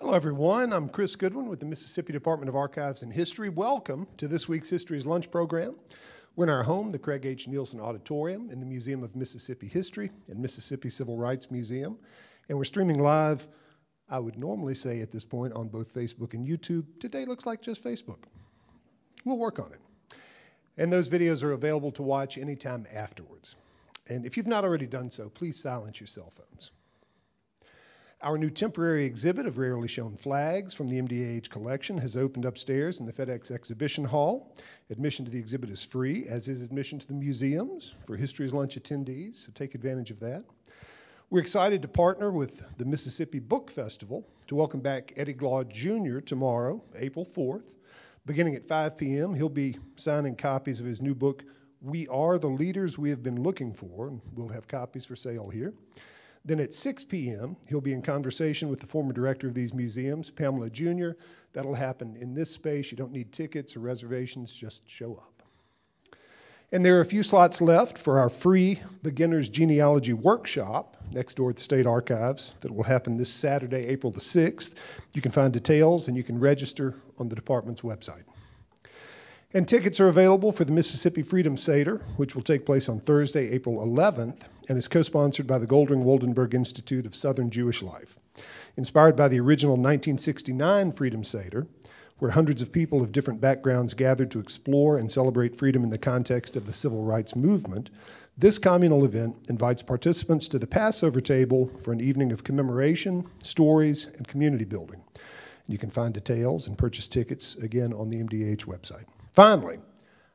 Hello, everyone. I'm Chris Goodwin with the Mississippi Department of Archives and History. Welcome to this week's History's Lunch program. We're in our home, the Craig H. Neilsen Auditorium in the Museum of Mississippi History and Mississippi Civil Rights Museum. And we're streaming live, I would normally say at this point, on both Facebook and YouTube. Today looks like just Facebook. We'll work on it. And those videos are available to watch anytime afterwards. And if you've not already done so, please silence your cell phones. Our new temporary exhibit of rarely shown flags from the MDAH collection has opened upstairs in the FedEx Exhibition Hall. Admission to the exhibit is free, as is admission to the museums for History's Lunch attendees, so take advantage of that. We're excited to partner with the Mississippi Book Festival to welcome back Eddie Glaude Jr. tomorrow, April 4th. Beginning at 5 p.m., he'll be signing copies of his new book, We Are the Leaders We Have Been Looking For, and we'll have copies for sale here. Then at 6 p.m., he'll be in conversation with the former director of these museums, Pamela Junior That'll happen in this space. You don't need tickets or reservations, just show up. And there are a few slots left for our free beginner's genealogy workshop next door at the State Archives that will happen this Saturday, April the 6th. You can find details and you can register on the department's website. And tickets are available for the Mississippi Freedom Seder, which will take place on Thursday, April 11th, and is co sponsored by the Goldring Woldenberg Institute of Southern Jewish Life. Inspired by the original 1969 Freedom Seder, where hundreds of people of different backgrounds gathered to explore and celebrate freedom in the context of the civil rights movement, this communal event invites participants to the Passover table for an evening of commemoration, stories, and community building. You can find details and purchase tickets again on the MDAH website. Finally,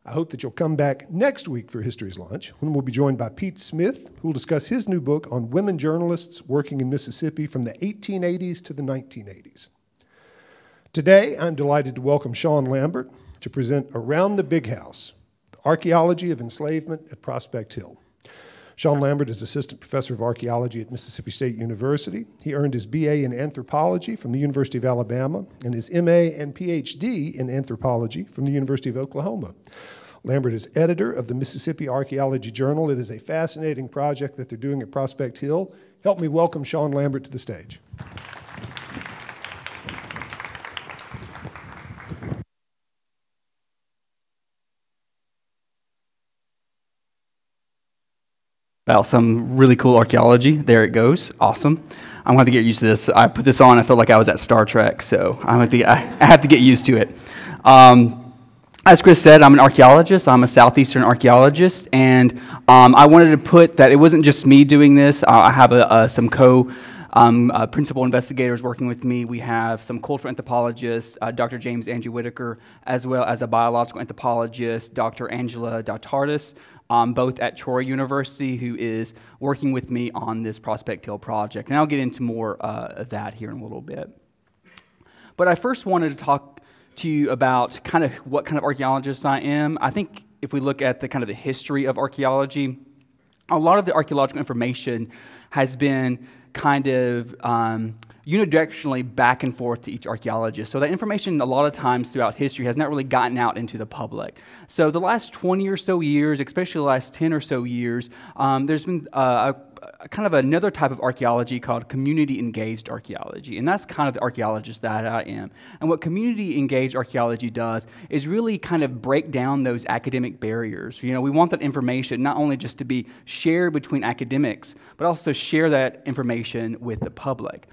I hope that you'll come back next week for History's Lunch when we'll be joined by Pete Smith, who will discuss his new book on women journalists working in Mississippi from the 1880s to the 1980s. Today, I'm delighted to welcome Shawn Lambert to present Around the Big House The Archaeology of Enslavement at Prospect Hill. Shawn Lambert is Assistant Professor of Archaeology at Mississippi State University. He earned his BA in Anthropology from the University of Alabama and his MA and PhD in Anthropology from the University of Oklahoma. Lambert is editor of the Mississippi Archaeology Journal. It is a fascinating project that they're doing at Prospect Hill. Help me welcome Shawn Lambert to the stage. About some really cool archaeology. There it goes. Awesome. I'm going to have to get used to this. I put this on, I felt like I was at Star Trek, so I'm to I have to get used to it. Um, as Chris said, I'm an archaeologist. I'm a Southeastern archaeologist, and um, I wanted to put that it wasn't just me doing this. Uh, I have a, some co um, uh, principal investigators working with me. We have some cultural anthropologists, uh, Dr. James Andrew Whitaker, as well as a biological anthropologist, Dr. Angela Dautartas, um, both at Troy University, who is working with me on this Prospect Hill project. And I'll get into more uh, of that here in a little bit. But I first wanted to talk to you about kind of what kind of archaeologist I am. I think if we look at the kind of the history of archaeology, a lot of the archaeological information has been kind of um, unidirectionally back and forth to each archaeologist. So that information, a lot of times throughout history, has not really gotten out into the public. So the last 20 or so years, especially the last 10 or so years, um, there's been uh, a, a, kind of another type of archaeology called community engaged archaeology. And that's kind of the archaeologist that I am. And what community engaged archaeology does is really kind of break down those academic barriers. You know, we want that information not only just to be shared between academics, but also share that information with the public.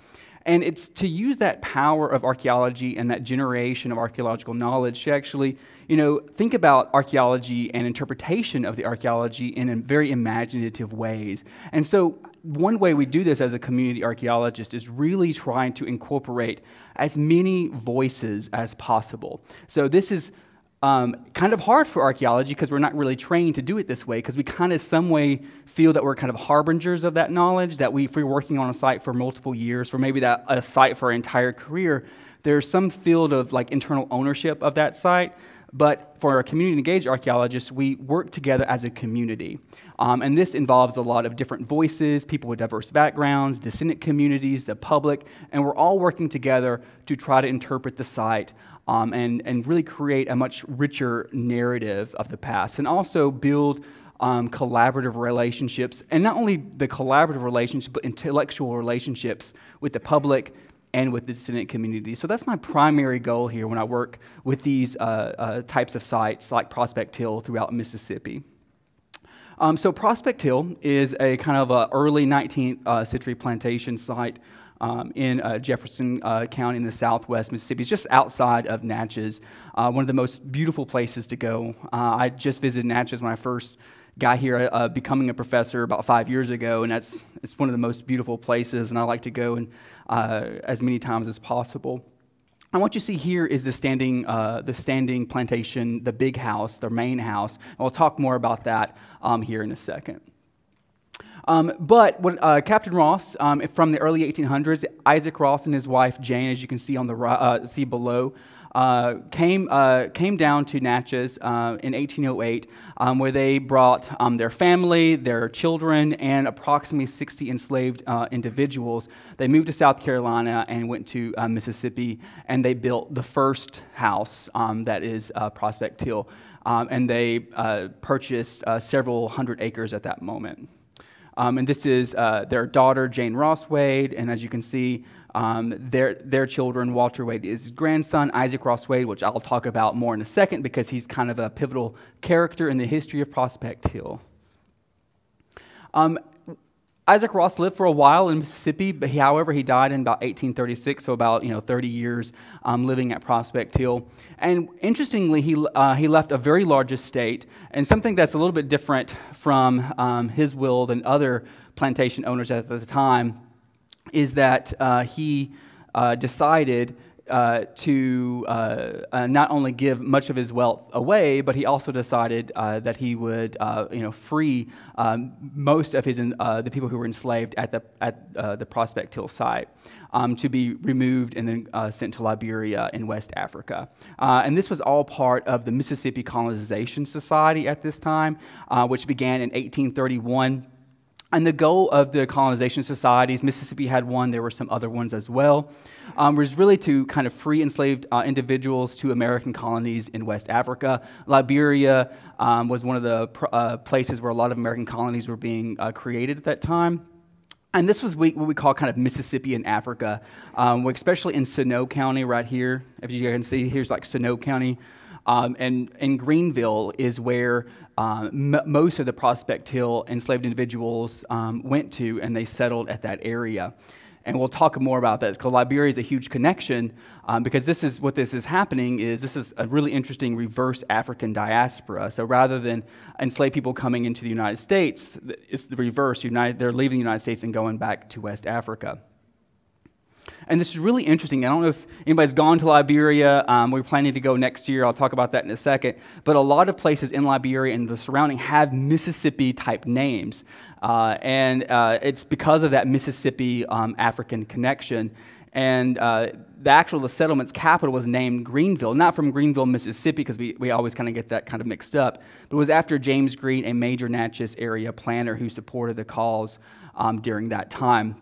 And it's to use that power of archaeology and that generation of archaeological knowledge to actually, you know, think about archaeology and interpretation of the archaeology in very imaginative ways. And so one way we do this as a community archaeologist is really trying to incorporate as many voices as possible. So this is um, kind of hard for archaeology because we're not really trained to do it this way because we kind of some way feel that we're kind of harbingers of that knowledge that we, if we're working on a site for multiple years or maybe that a site for our entire career there's some field of like internal ownership of that site but for our community engaged archaeologists we work together as a community. Um, and this involves a lot of different voices people with diverse backgrounds descendant communities the public and we're all working together to try to interpret the site um, and, and really create a much richer narrative of the past and also build um, collaborative relationships and not only the collaborative relationships but intellectual relationships with the public and with the descendant community. So that's my primary goal here when I work with these uh, uh, types of sites like Prospect Hill throughout Mississippi. Um, so Prospect Hill is a kind of a early 19th uh, century plantation site um, in uh, Jefferson uh, County in the southwest Mississippi. It's just outside of Natchez, uh, one of the most beautiful places to go. Uh, I just visited Natchez when I first got here, uh, becoming a professor about five years ago, and that's it's one of the most beautiful places, and I like to go and uh, as many times as possible. And what you see here is the standing, uh, the standing plantation, the big house, the main house. And we'll talk more about that um, here in a second. Um, but what, uh, Captain Ross, um, from the early 1800s, Isaac Ross and his wife Jane, as you can see on the uh, see below, uh, came, uh, came down to Natchez uh, in 1808, um, where they brought um, their family, their children, and approximately 60 enslaved uh, individuals. They moved to South Carolina and went to uh, Mississippi, and they built the first house um, that is Prospect Hill. Um, and they purchased several hundred acres at that moment. Um, and this is uh, their daughter, Jane Ross Wade. And as you can see, um, their, their children, Walter Wade, is grandson, Isaac Ross Wade, which I'll talk about more in a second because he's kind of a pivotal character in the history of Prospect Hill. Um, Isaac Ross lived for a while in Mississippi, but he, however, he died in about 1836, so about you know 30 years um, living at Prospect Hill. And interestingly, he, uh, he left a very large estate, and something that's a little bit different from um, his will than other plantation owners at the time is that uh, he uh, decided uh, to uh, uh, not only give much of his wealth away, but he also decided uh, that he would, uh, you know, free um, most of his the people who were enslaved at the at the Prospect Hill site. Um, to be removed and then sent to Liberia in West Africa. and this was all part of the Mississippi Colonization Society at this time, which began in 1831 and the goal of the colonization societies, Mississippi had one, there were some other ones as well, um, was really to kind of free enslaved uh, individuals to American colonies in West Africa. Liberia um, was one of the uh, places where a lot of American colonies were being uh, created at that time. And this was what we call kind of Mississippi in Africa, um, especially in Sinoe County right here. If you can see, here's like Sinoe County. Um, and, and Greenville is where um, most of the Prospect Hill enslaved individuals um, went to, and they settled at that area. And we'll talk more about that because Liberia is a huge connection um, because this is what this is happening is this is a really interesting reverse African diaspora. So rather than enslaved people coming into the United States, it's the reverse. United, they're leaving the United States and going back to West Africa. And this is really interesting. I don't know if anybody's gone to Liberia. Um, we're planning to go next year. I'll talk about that in a second. But a lot of places in Liberia and the surrounding have Mississippi type names. Uh, and uh, it's because of that Mississippi um, African connection. And uh, the actual the settlement's capital was named Greenville, not from Greenville, Mississippi, because we, we always kind of get that kind of mixed up, but it was after James Green, a major Natchez area planter who supported the cause um, during that time.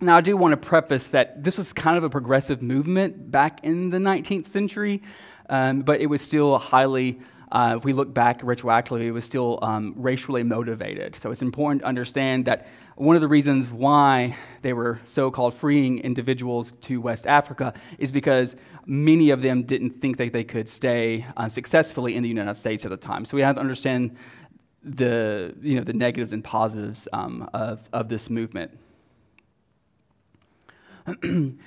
Now, I do want to preface that this was kind of a progressive movement back in the 19th century, um, but it was still highly, uh, if we look back retroactively, it was still um, racially motivated. So it's important to understand that one of the reasons why they were so called freeing individuals to West Africa is because many of them didn't think that they could stay uh, successfully in the United States at the time. So we have to understand the, you know, the negatives and positives um, of, of this movement.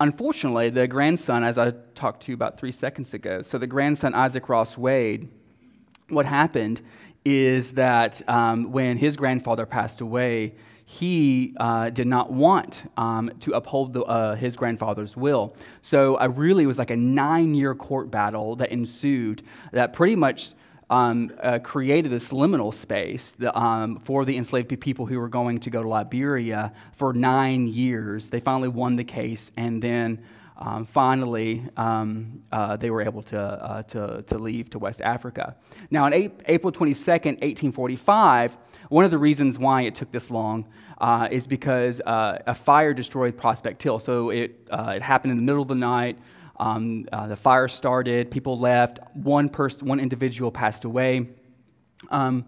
Unfortunately, the grandson, as I talked to you about three seconds ago, so the grandson, Isaac Ross Wade, what happened is that um, when his grandfather passed away, he uh, did not want um, to uphold the, uh, his grandfather's will. So, I really was like a nine year court battle that ensued that pretty much um, uh, created this liminal space the, um, for the enslaved people who were going to go to Liberia for nine years. They finally won the case, and then um, finally um, uh, they were able to, uh, to, to leave to West Africa. Now, on April 22nd, 1845, one of the reasons why it took this long uh, is because uh, a fire destroyed Prospect Hill. So it, uh, it happened in the middle of the night. Um, uh, the fire started, people left, one, person, one individual passed away, um,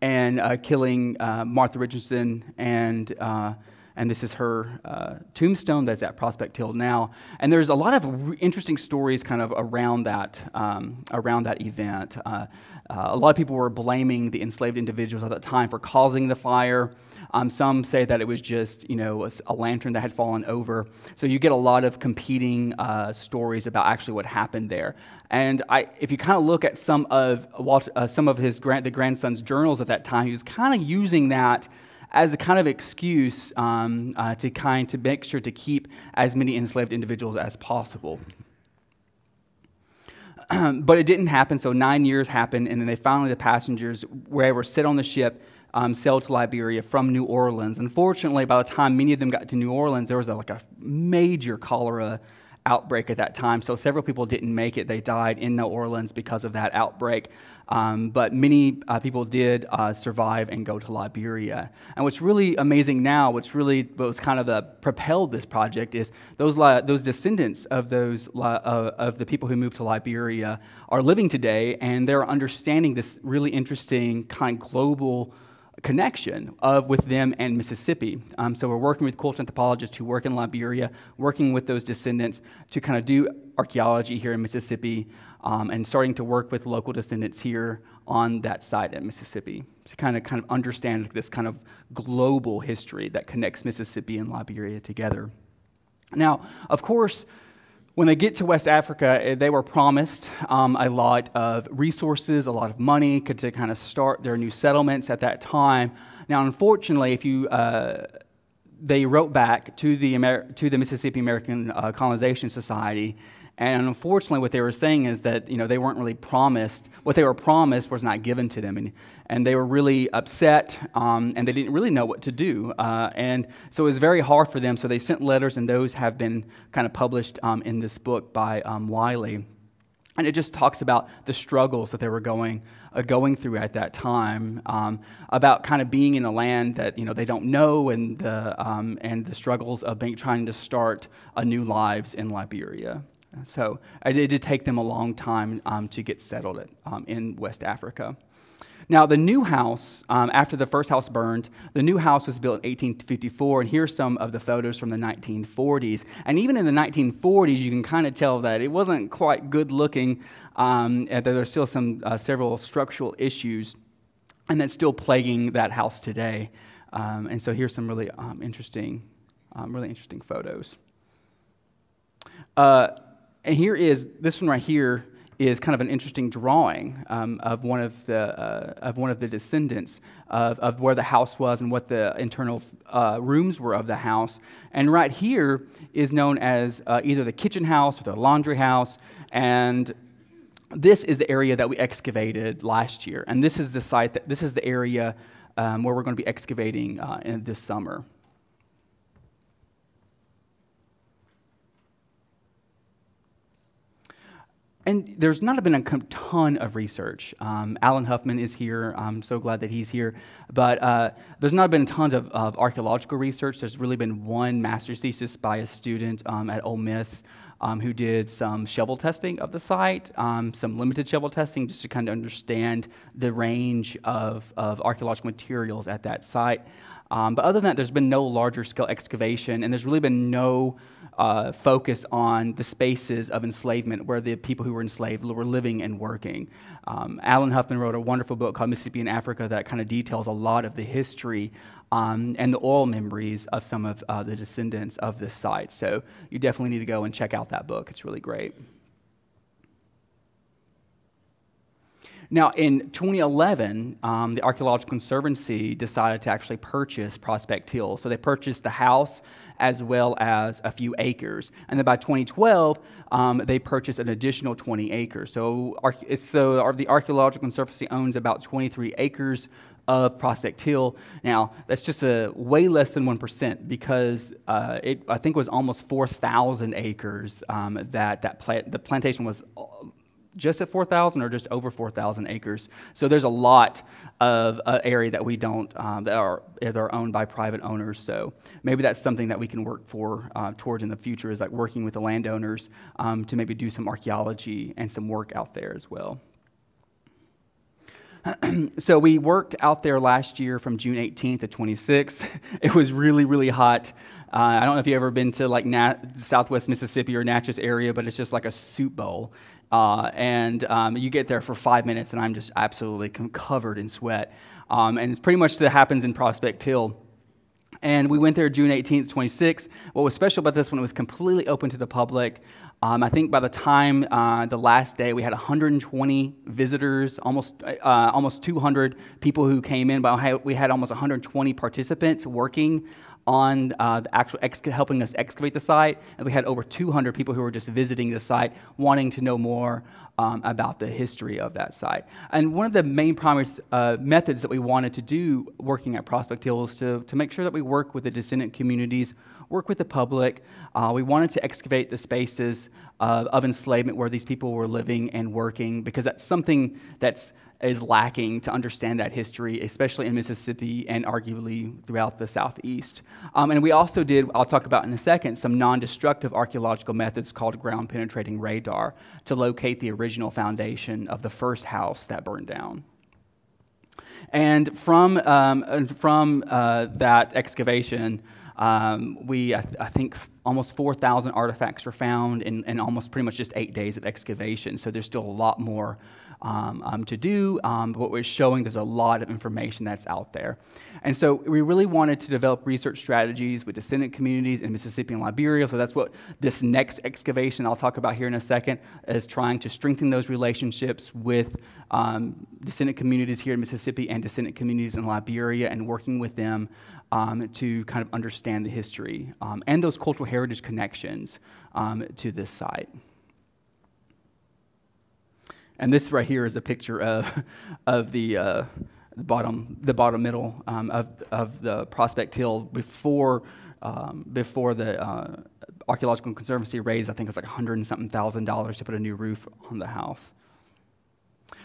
and uh, killing uh, Martha Richardson and, uh, and this is her uh, tombstone that's at Prospect Hill now. And there's a lot of re- interesting stories kind of around that, um, around that event. Uh, uh, a lot of people were blaming the enslaved individuals at that time for causing the fire. Um, some say that it was just, you know, a, a, lantern that had fallen over. So you get a lot of competing uh, stories about actually what happened there. And I, if you kind of look at some of uh, some of his grand, the grandson's journals at that time, he was kind of using that as a kind of excuse um, uh, to kind to make sure to keep as many enslaved individuals as possible. but it didn't happen. So nine years happened, and then they finally the passengers were able to sit on the ship um, sailed to Liberia from New Orleans. Unfortunately, by the time many of them got to New Orleans, there was a, like a major cholera outbreak at that time. So several people didn't make it. They died in New Orleans because of that outbreak. Um, but many uh, people did uh, survive and go to Liberia. And what's really amazing now, what's really what was kind of propelled this project is those, those descendants of those uh, of the people who moved to Liberia are living today, and they're understanding this really interesting kind of global connection of with them and Mississippi. Um, so we're working with cultural anthropologists who work in Liberia, working with those descendants to kind of do archaeology here in Mississippi, um, and starting to work with local descendants here on that site at Mississippi to kind of kind of understand this kind of global history that connects Mississippi and Liberia together. Now, of course when they get to West Africa, eh, they were promised um, a lot of resources, a lot of money to kind of start their new settlements at that time. Now, unfortunately, if you uh, they wrote back to the, Amer- to the Mississippi American uh, Colonization Society and unfortunately, what they were saying is that you know they weren't really promised what they were promised was not given to them, and, and they were really upset, um, and they didn't really know what to do, uh, and so it was very hard for them. So they sent letters, and those have been kind of published um, in this book by um, Wiley, and it just talks about the struggles that they were going uh, going through at that time, um, about kind of being in a land that you know they don't know, and the um, and the struggles of being, trying to start a new lives in Liberia. So it did take them a long time um, to get settled um, in West Africa. Now, the new house, um, after the first house burned, the new house was built in 1854, and here's some of the photos from the 1940s. And even in the 1940s, you can kind of tell that it wasn't quite good looking, um, and that there's still some uh, several structural issues, and that's still plaguing that house today. Um, and so here's some really um, interesting, really interesting photos. Uh, and here is this one right here is kind of an interesting drawing um, of one of the uh, of one of the descendants of, of where the house was and what the internal uh, rooms were of the house. And right here is known as uh, either the kitchen house or the laundry house. And this is the area that we excavated last year. And this is the site that this is the area um, where we're going to be excavating uh, in this summer. And there's not been a ton of research. Um, Alan Huffman is here. I'm so glad that he's here. But uh, there's not been tons of, of, archaeological research. There's really been one master's thesis by a student um, at Ole Miss um, who did some shovel testing of the site, um, some limited shovel testing, just to kind of understand the range of, of archaeological materials at that site. Um, but other than that, there's been no larger scale excavation, and there's really been no uh, focus on the spaces of enslavement where the people who were enslaved were living and working. Um, Alan Huffman wrote a wonderful book called Mississippi in Africa that kind of details a lot of the history um, and the oral memories of some of uh, the descendants of this site. So you definitely need to go and check out that book. It's really great. Now, in 2011, um, the Archaeological Conservancy decided to actually purchase Prospect Hill. So they purchased the house as well as a few acres. And then by 2012, um, they purchased an additional 20 acres. So, so the Archaeological Conservancy owns about 23 acres of Prospect Hill. Now, that's just a way less than 1% because uh, it, I think, was almost 4,000 acres um, that, that the plantation was just at 4,000 or just over 4,000 acres. So there's a lot of uh, area that we don't, um, that, are, that are owned by private owners. So maybe that's something that we can work for uh, towards in the future is like working with the landowners um, to maybe do some archaeology and some work out there as well. so we worked out there last year from June 18th to 26th. It was really, really hot. Uh, I don't know if you've ever been to like Southwest Mississippi or Natchez area, but it's just like a soup bowl. Uh, and um, you get there for five minutes, and I'm just absolutely covered in sweat. Um, and it's pretty much that happens in Prospect Hill. And we went there June 18th, 26. What was special about this one, it was completely open to the public. Um, I think by the time uh, the last day, we had 120 visitors, almost uh, almost 200 people who came in. But we had almost 120 participants working on uh, the actual helping us excavate the site, and we had over 200 people who were just visiting the site, wanting to know more um, about the history of that site. And one of the main primary uh, methods that we wanted to do working at Prospect Hill was to, to make sure that we work with the descendant communities, work with the public. Uh, we wanted to excavate the spaces uh, of enslavement where these people were living and working because that's something that's is lacking to understand that history, especially in Mississippi and arguably throughout the Southeast. Um, and we also did, I'll talk about in a second, some non destructive archaeological methods called ground penetrating radar to locate the original foundation of the first house that burned down. And from, um, from uh, that excavation, um, we, I, th- I, think, almost 4,000 artifacts were found in, in almost pretty much just eight days of excavation. So there's still a lot more um, um, to do, um, but what we're showing there's a lot of information that's out there. And so we really wanted to develop research strategies with descendant communities in Mississippi and Liberia. So that's what this next excavation I'll talk about here in a second is trying to strengthen those relationships with um, descendant communities here in Mississippi and descendant communities in Liberia and working with them um, to kind of understand the history um, and those cultural heritage connections um, to this site. And this right here is a picture of, of the, uh, the bottom, the bottom middle um, of, of the Prospect Hill before, um, before the uh, Archaeological Conservancy raised, I think it was like a hundred and something thousand dollars to put a new roof on the house.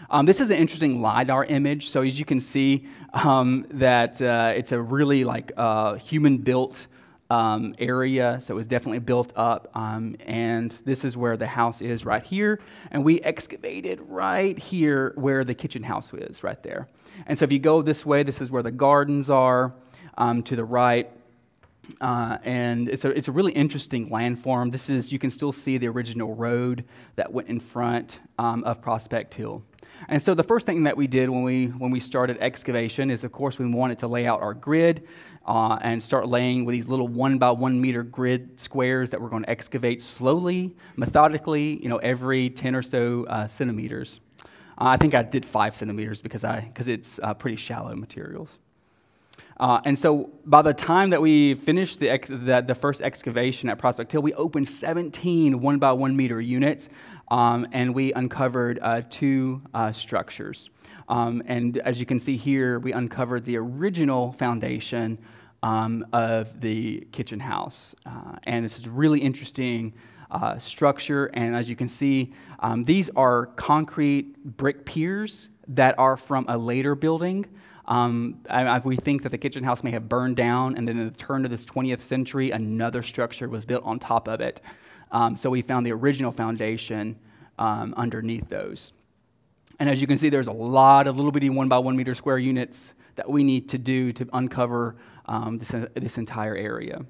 Um, this is an interesting LiDAR image. So as you can see, um, that uh, it's a really like uh, human-built um, area, so it was definitely built up. Um, and this is where the house is right here. And we excavated right here where the kitchen house is, right there. And so if you go this way, this is where the gardens are um, to the right. Uh, and it's a, it's a really interesting landform. This is, you can still see the original road that went in front um, of Prospect Hill. And so the first thing that we did when we, when we started excavation is, of course, we wanted to lay out our grid uh, and start laying with these little one by one meter grid squares that we're going to excavate slowly, methodically, you know, every 10 or so uh, centimeters. Uh, I think I did five centimeters because I because it's uh, pretty shallow materials. Uh, and so by the time that we finished the, the, the, first excavation at Prospect Hill, we opened 17 one by one meter units um, and we uncovered uh, two uh, structures. Um, and as you can see here, we uncovered the original foundation um, of the kitchen house. Uh, and this is a really interesting uh, structure. And as you can see, um, these are concrete brick piers that are from a later building. Um, I, I, we think that the kitchen house may have burned down, and then in the turn of this 20th century, another structure was built on top of it. Um, so we found the original foundation um, underneath those. And as you can see, there's a lot of little bitty one by one meter square units that we need to do to uncover um, this, this entire area.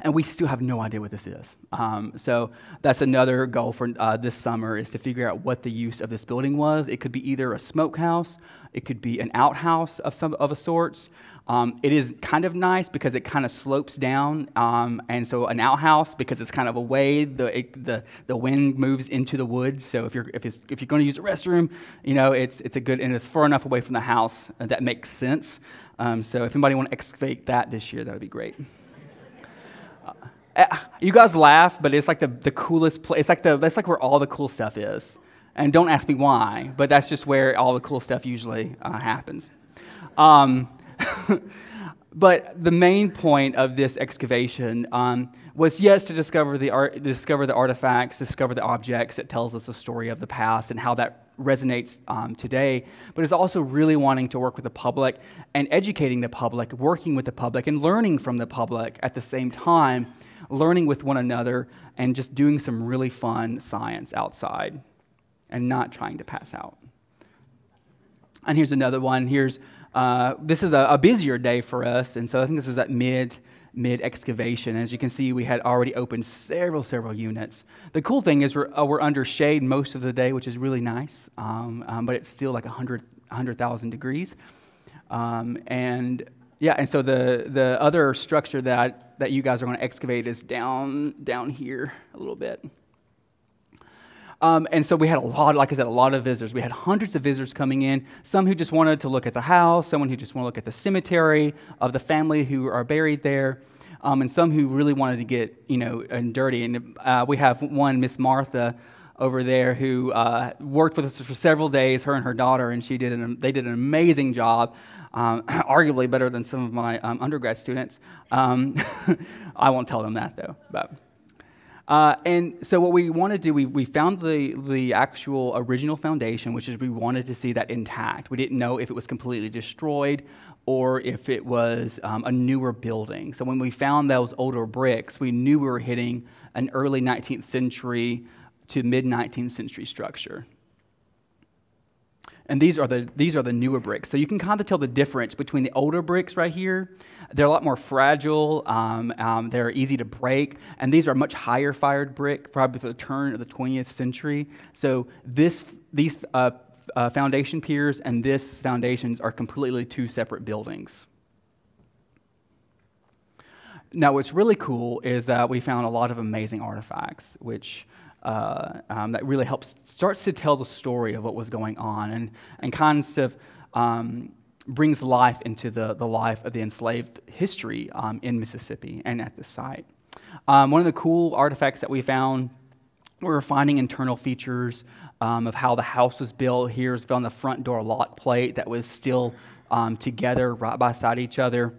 And we still have no idea what this is. Um, so that's another goal for uh, this summer is to figure out what the use of this building was. It could be either a smokehouse, it could be an outhouse of some of a sorts, um, it is kind of nice because it kind of slopes down, um, and so an outhouse because it's kind of away. The it, the the wind moves into the woods. So if you're if, it's, if you're going to use a restroom, you know it's it's a good and it's far enough away from the house that makes sense. Um, so if anybody want to excavate that this year, that would be great. Uh, eh, you guys laugh, but it's like the, the coolest place. It's like the that's like where all the cool stuff is. And don't ask me why, but that's just where all the cool stuff usually uh, happens. Um, but the main point of this excavation um, was yes to discover the art, discover the artifacts, discover the objects that tells us the story of the past and how that resonates um, today, but it's also really wanting to work with the public and educating the public, working with the public, and learning from the public at the same time, learning with one another, and just doing some really fun science outside and not trying to pass out. And here's another one. Here's uh, this is a, a, busier day for us, and so I think this was that mid mid excavation. As you can see, we had already opened several several units. The cool thing is we're, uh, we're under shade most of the day, which is really nice, um, um, but it's still like 100 100,000 degrees, um, and yeah, and so the the other structure that that you guys are going to excavate is down down here a little bit. Um, and so we had a lot, like I said, a lot of visitors. We had hundreds of visitors coming in, some who just wanted to look at the house, someone who just wanted to look at the cemetery of the family who are buried there, um, and some who really wanted to get, you know, and dirty. And uh, we have one, Miss Martha, over there who uh, worked with us for several days, her and her daughter, and she did an, they did an amazing job, um, arguably better than some of my um, undergrad students. Um, I won't tell them that, though. But. Uh, and so what we want to do, we, we found the, the actual original foundation, which is we wanted to see that intact. We didn't know if it was completely destroyed or if it was um, a newer building. So when we found those older bricks, we knew we were hitting an early 19th century to mid 19th century structure. And these are, the, these are the newer bricks. So you can kind of tell the difference between the older bricks right here. They're a lot more fragile, um, um, they're easy to break, and these are much higher fired brick, probably the turn of the 20th century. So this, these uh, uh, foundation piers and this foundations are completely two separate buildings. Now, what's really cool is that we found a lot of amazing artifacts, which uh, um, that really helps starts to tell the story of what was going on and, and kind of um, brings life into the, the life of the enslaved history um, in Mississippi and at the site. Um, one of the cool artifacts that we found, we were finding internal features um, of how the house was built. Here's found the front door lock plate that was still um, together right beside each other.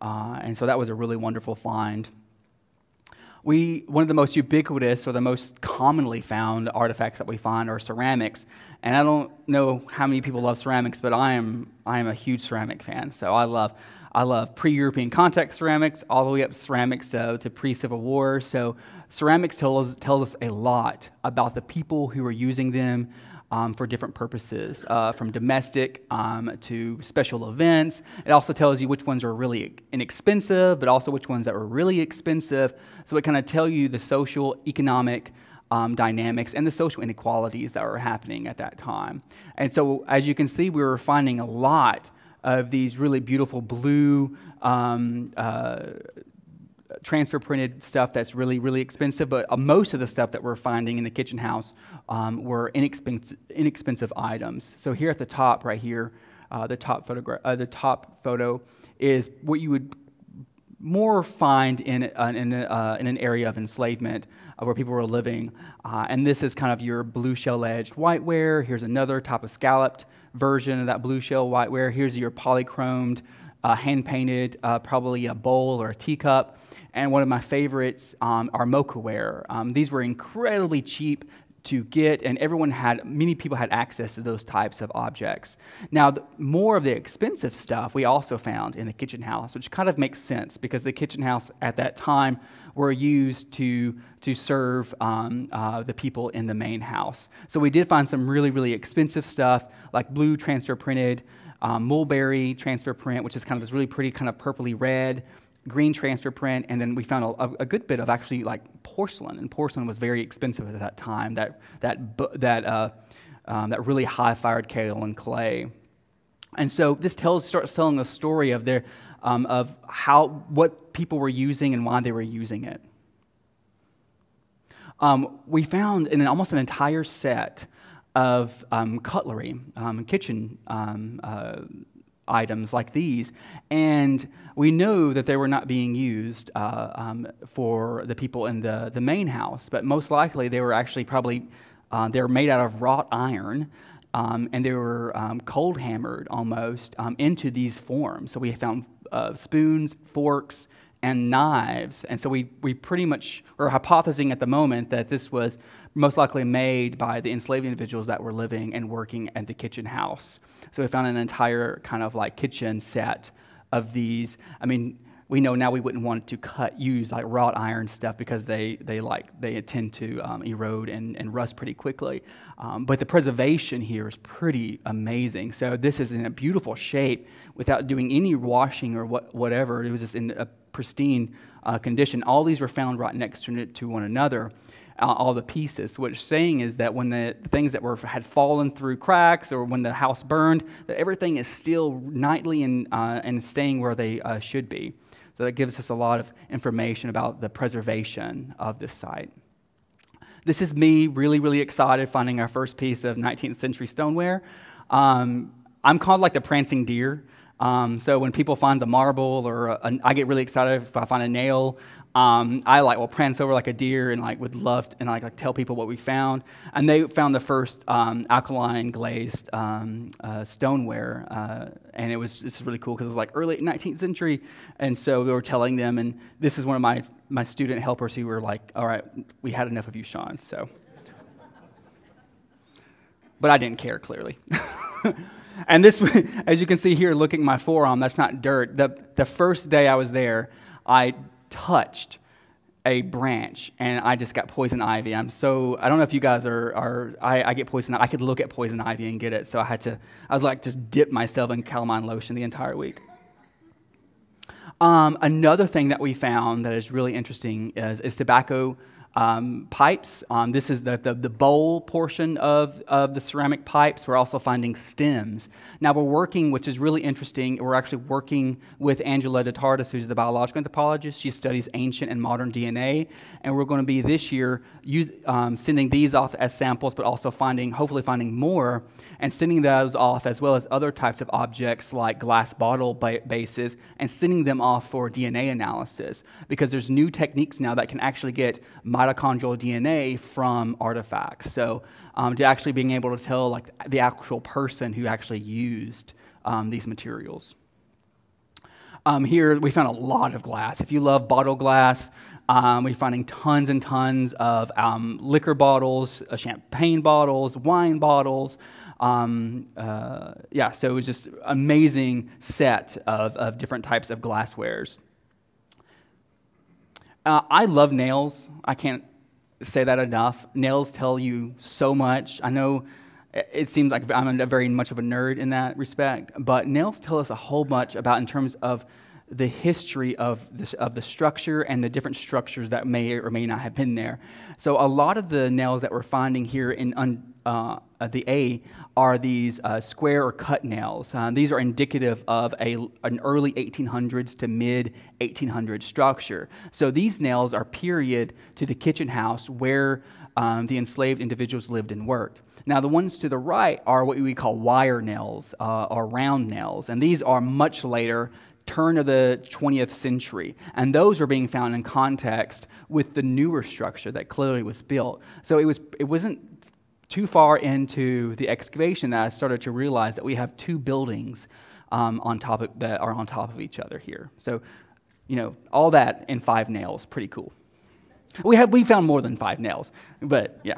Uh, and so that was a really wonderful find we, one of the most ubiquitous or the most commonly found artifacts that we find are ceramics. And I don't know how many people love ceramics, but I am, I am a huge ceramic fan. So I love, I love pre-European context ceramics all the way up ceramics uh, to pre-Civil War. So ceramics tells, tells us a lot about the people who are using them, um, for different purposes, uh, from domestic um, to special events. It also tells you which ones are really inexpensive, but also which ones that were really expensive. So it kind of tell you the social, economic, um, dynamics and the social inequalities that were happening at that time. And so, as you can see, we were finding a lot of these really beautiful blue um, uh, transfer printed stuff that's really, really expensive, but uh, most of the stuff that we're finding in the kitchen house um, were inexpensive, inexpensive items. So here at the top, right here, uh, the top photograph, uh, the top photo is what you would more find in, uh, in, uh, in, an area of enslavement where people were living. Uh, and this is kind of your blue shell edged whiteware. Here's another type of scalloped version of that blue shell whiteware. Here's your polychromed, hand painted, probably a bowl or a teacup. And one of my favorites um, are mochaware. Um, these were incredibly cheap to get, and everyone had, many people had access to those types of objects. Now, the, more of the expensive stuff we also found in the kitchen house, which kind of makes sense because the kitchen house at that time were used to, to serve um, uh, the people in the main house. So we did find some really, really expensive stuff like blue transfer printed, um, mulberry transfer print, which is kind of this really pretty kind of purpley red green transfer print, and then we found a, a, good bit of actually like porcelain, and porcelain was very expensive at that time. That that that uh, um, that really high fired kaolin clay, and so this tells starts telling a story of their um, of how what people were using and why they were using it. Um, we found in almost an entire set of um, cutlery, um, kitchen um, uh, items like these. And we know that they were not being used uh, um, for the people in the, the main house, but most likely they were actually probably, uh, they were made out of wrought iron. Um, and they were um, cold hammered almost um, into these forms. So we found uh, spoons, forks, and knives. And so we, we pretty much are hypothesizing at the moment that this was most likely made by the enslaved individuals that were living and working at the kitchen house. So we found an entire kind of like kitchen set of these. I mean, we know now we wouldn't want to cut use like wrought iron stuff because they they like they tend to um, erode and, and rust pretty quickly. Um, but the preservation here is pretty amazing. So this is in a beautiful shape without doing any washing or what, whatever. It was just in a pristine uh, condition. All these were found right next to, one another. Uh, all the pieces. What it's saying is that when the things that were had fallen through cracks or when the house burned, that everything is still nightly and, uh, and staying where they uh, should be. So that gives us a lot of information about the preservation of this site. This is me really, really excited finding our first piece of 19th century stoneware. Um, I'm called like the prancing deer. Um, so when people find a marble or a, a, I get really excited if I find a nail um, I like will prance over like a deer and like would love to, and like, like, tell people what we found. And they found the first um, alkaline glazed um, uh, stoneware, uh, and it was this is really cool because it was like early 19th century, and so we were telling them. And this is one of my my student helpers who were like, "All right, we had enough of you, Shawn." So, but I didn't care clearly. and this, as you can see here, looking at my forearm, that's not dirt. The the first day I was there, I touched a branch and I just got poison ivy. I'm so, I don't know if you guys are, are I, I, get poison, I could look at poison ivy and get it. So I had to, I was like, just dip myself in calamine lotion the entire week. Um, another thing that we found that is really interesting is, is tobacco um, pipes. Um, this is the, the, the, bowl portion of, of the ceramic pipes. We're also finding stems. Now, we're working, which is really interesting, we're actually working with Angela Dautartas, who's the biological anthropologist. She studies ancient and modern DNA. And we're going to be this year use, um, sending these off as samples, but also finding, hopefully, finding more and sending those off as well as other types of objects like glass bottle bases and sending them off for DNA analysis because there's new techniques now that can actually get mitochondrial DNA from artifacts. So um, to actually being able to tell like the actual person who actually used um, these materials. Um, here we found a lot of glass. If you love bottle glass, um, we're finding tons and tons of um, liquor bottles, uh, champagne bottles, wine bottles. Um, uh, yeah, so it was just amazing set of, of different types of glasswares. Uh, I love nails. I can't say that enough. Nails tell you so much. I know it seems like I'm very much of a nerd in that respect, but nails tell us a whole bunch about in terms of the history of, this, of the structure and the different structures that may or may not have been there. So a lot of the nails that we're finding here in uh, the A are these uh, square or cut nails. Uh, these are indicative of a, an early 1800s to mid 1800s structure. So these nails are period to the kitchen house where um, the enslaved individuals lived and worked. Now, the ones to the right are what we call wire nails uh, or round nails, and these are much later turn of the 20th century. And those are being found in context with the newer structure that clearly was built. So it, was, it wasn't too far into the excavation that I started to realize that we have two buildings um, on top of, that are on top of each other here. So, you know, all that in five nails, pretty cool. We, have, we found more than five nails, but yeah.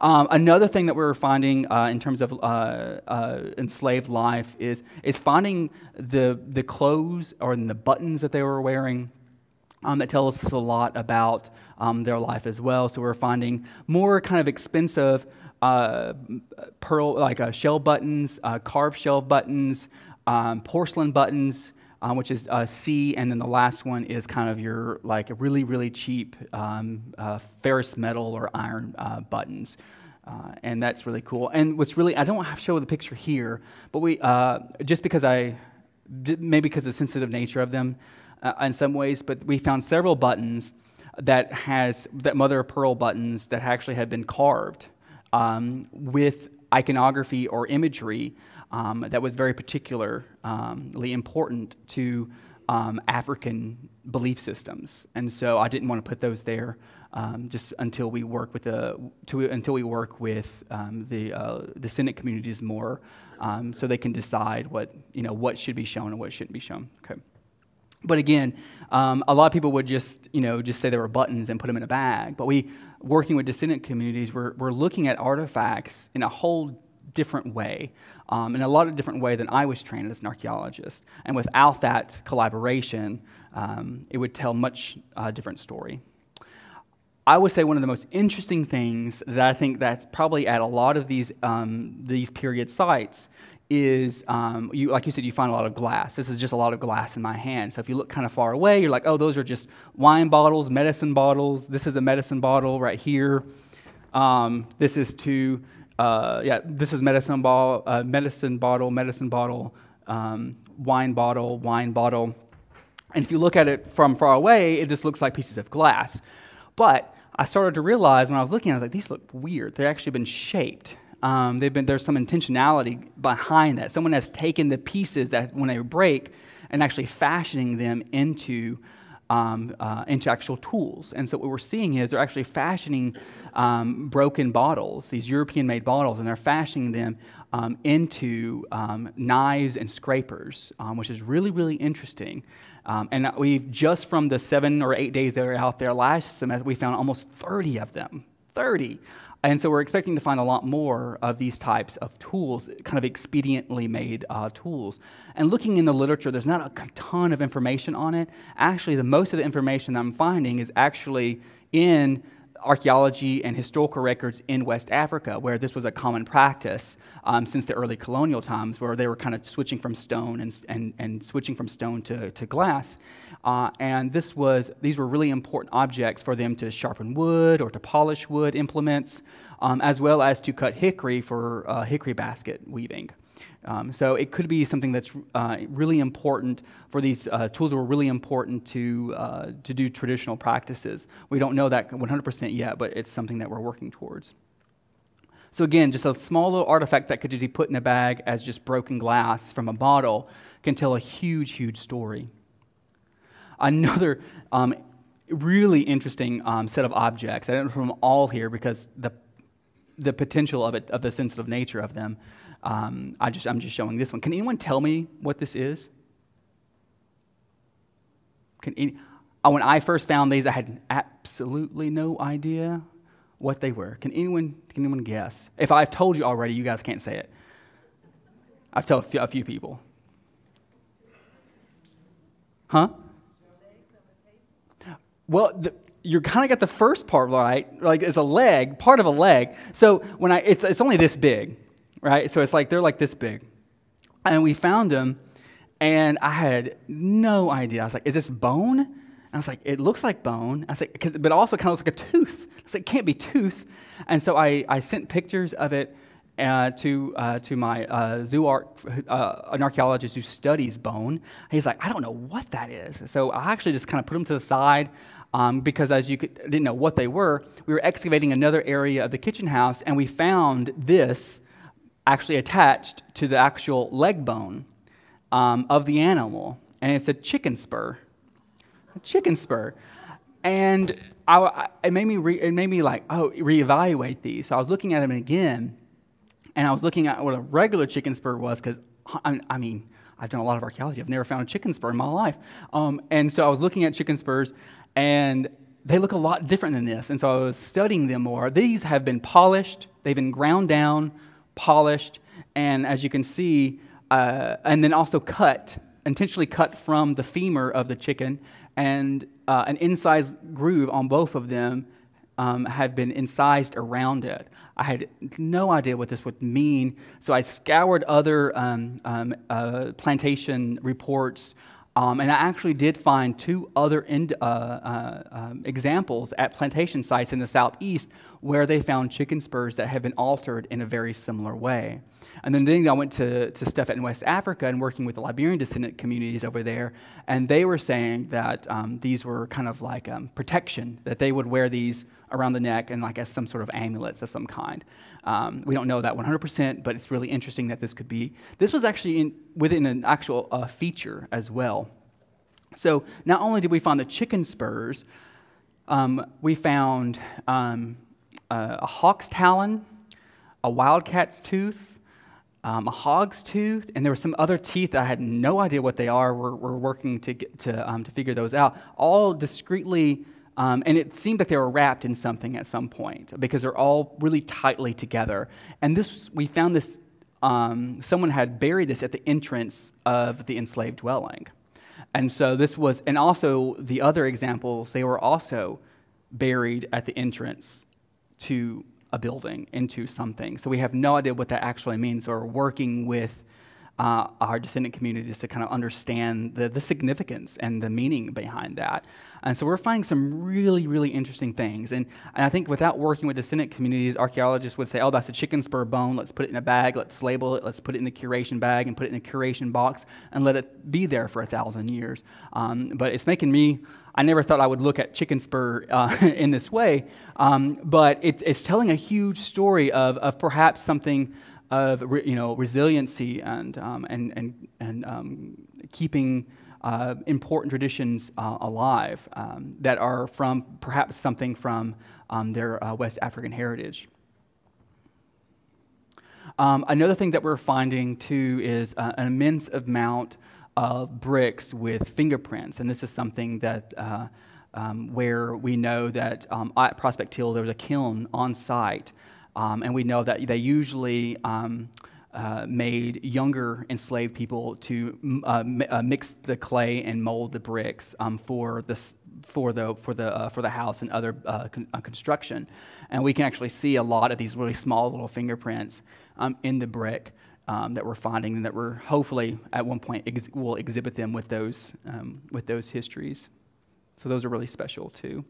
Um, another thing that we were finding uh, in terms of uh, uh, enslaved life is, is finding the, the clothes or the buttons that they were wearing um, that tell us a lot about um, their life as well. So we're finding more kind of expensive uh, pearl, like uh, shell buttons, uh, carved shell buttons, um, porcelain buttons, um, which is uh, C, and then the last one is kind of your like really really cheap um, uh, ferrous metal or iron uh, buttons. Uh, and that's really cool. And what's really, I don't have to show the picture here, but we, uh, just because I, maybe because of the sensitive nature of them in some ways, but we found several buttons that has, that mother of pearl buttons that actually had been carved um, with iconography or imagery um, that was very particularly important to um, African belief systems. And so I didn't want to put those there um, just until we work with the, to, until we work with um, the, uh, the Senate communities more um, so they can decide what, you know, what should be shown and what shouldn't be shown. Okay. But again, um, a lot of people would just, you know, just say there were buttons and put them in a bag. But we, working with descendant communities, we're, we're looking at artifacts in a whole different way, um, in a lot of different way than I was trained as an archaeologist. And without that collaboration, um, it would tell much uh, different story. I would say one of the most interesting things that I think that's probably at a lot of these, um, these period sites is, um, you, like you said, you find a lot of glass. This is just a lot of glass in my hand. So if you look kind of far away, you're like, oh, those are just wine bottles, medicine bottles. This is a medicine bottle right here. Um, this is to, uh, yeah, this is medicine, ball, uh, medicine bottle, medicine bottle, um, wine bottle, wine bottle. And if you look at it from far away, it just looks like pieces of glass. But I started to realize when I was looking, I was like, these look weird. They've actually been shaped. Um, they've been, there's some intentionality behind that. Someone has taken the pieces that when they break and actually fashioning them into, um, uh, into actual tools. And so what we're seeing is they're actually fashioning um, broken bottles, these European made bottles, and they're fashioning them um, into um, knives and scrapers, um, which is really, really interesting. Um, and we've just from the seven or eight days that were out there last semester, we found almost 30 of them. 30. And so we're expecting to find a lot more of these types of tools, kind of expediently made uh, tools. And looking in the literature, there's not a ton of information on it. Actually, the most of the information that I'm finding is actually in archaeology and historical records in West Africa, where this was a common practice um, since the early colonial times, where they were kind of switching from stone and, and, and switching from stone to, to glass. Uh, and this was, these were really important objects for them to sharpen wood or to polish wood implements, um, as well as to cut hickory for uh, hickory basket weaving. Um, so it could be something that's uh, really important for these uh, tools that were really important to, uh, to do traditional practices. We don't know that 100% yet, but it's something that we're working towards. So again, just a small little artifact that could just be put in a bag as just broken glass from a bottle can tell a huge, huge story. Another um, really interesting um, set of objects, I don't know from all here because the, the potential of it, of the sensitive nature of them, um, I just, I'm just showing this one. Can anyone tell me what this is? Can any, oh, when I first found these, I had absolutely no idea what they were. Can anyone, can anyone guess? If I've told you already, you guys can't say it. I've told a few, a few people. Huh? Well, the, you kind of got the first part right. Like it's a leg, part of a leg. So when I, it's, it's only this big right? So it's like they're like this big. And we found them, and I had no idea. I was like, is this bone? And I was like, it looks like bone. I was like, but also kind of looks like a tooth. I was like, it can't be tooth. And so I, I sent pictures of it uh, to, uh, to my uh, zoo uh, an archaeologist who studies bone. He's like, I don't know what that is. So I actually just kind of put them to the side um, because as you could, didn't know what they were, we were excavating another area of the kitchen house and we found this actually attached to the actual leg bone um, of the animal, and it's a chicken spur. A chicken spur. And I, it, made me re, it made me like, oh, reevaluate these. So I was looking at them again, and I was looking at what a regular chicken spur was, because, I, I, mean, I've done a lot of archaeology. I've never found a chicken spur in my life. Um, and so I was looking at chicken spurs, and they look a lot different than this. And so I was studying them more. These have been polished, they've been ground down, polished, and as you can see, uh, and then also cut, intentionally cut from the femur of the chicken, and uh, an incised groove on both of them um, have been incised around it. I had no idea what this would mean, so I scoured other um, um, uh, plantation reports um, and I actually did find two other in, uh, uh, um, examples at plantation sites in the southeast where they found chicken spurs that had been altered in a very similar way. And then, then I went to, to stuff in West Africa and working with the Liberian descendant communities over there, and they were saying that um, these were kind of like um, protection, that they would wear these around the neck and like as some sort of amulets of some kind. Um, we don't know that 100%, but it's really interesting that this could be. This was actually in, within an actual uh, feature as well. So not only did we find the chicken spurs, um, we found um, a, a, hawk's talon, a wildcat's tooth, um, a hog's tooth, and there were some other teeth I had no idea what they are. We're, we're working to, get, to, um, to figure those out, all discreetly um, and it seemed like they were wrapped in something at some point because they're all really tightly together. And this, we found this um, someone had buried this at the entrance of the enslaved dwelling. And so this was, and also the other examples, they were also buried at the entrance to a building, into something. So we have no idea what that actually means or working with uh, our descendant communities to kind of understand the, the significance and the meaning behind that. And so we're finding some really, really interesting things. And, and I think without working with descendant communities, archaeologists would say, oh, that's a chicken spur bone. Let's put it in a bag. Let's label it. Let's put it in the curation bag and put it in a curation box and let it be there for a thousand years. Um, but it's making me, I never thought I would look at chicken spur uh, in this way. Um, but it, it's telling a huge story of, of perhaps something of you know resiliency and um, and and and um, keeping uh, important traditions uh, alive um, that are from perhaps something from um, their uh, West African heritage. Um, another thing that we're finding too is uh, an immense amount of bricks with fingerprints, and this is something that. Uh, um, where we know that at Prospect Hill there was a kiln on site um, and we know that they usually um, uh, made younger enslaved people to uh, uh, mix the clay and mold the bricks um, for, this, for, the, for, the, uh, for the house and other uh, con- uh, construction. And we can actually see a lot of these really small little fingerprints um, in the brick. Um, that we're finding and that we're hopefully at one point ex- will exhibit them with those, um, with those histories. So those are really special too.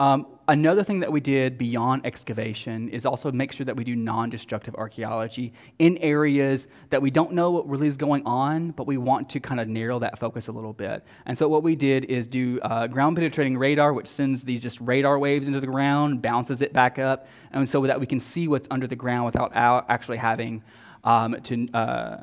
Um, another thing that we did beyond excavation is also make sure that we do non destructive archaeology in areas that we don't know what really is going on, but we want to kind of narrow that focus a little bit. And so, what we did is do uh, ground penetrating radar, which sends these just radar waves into the ground, bounces it back up, and so that we can see what's under the ground without actually having um, to. Uh,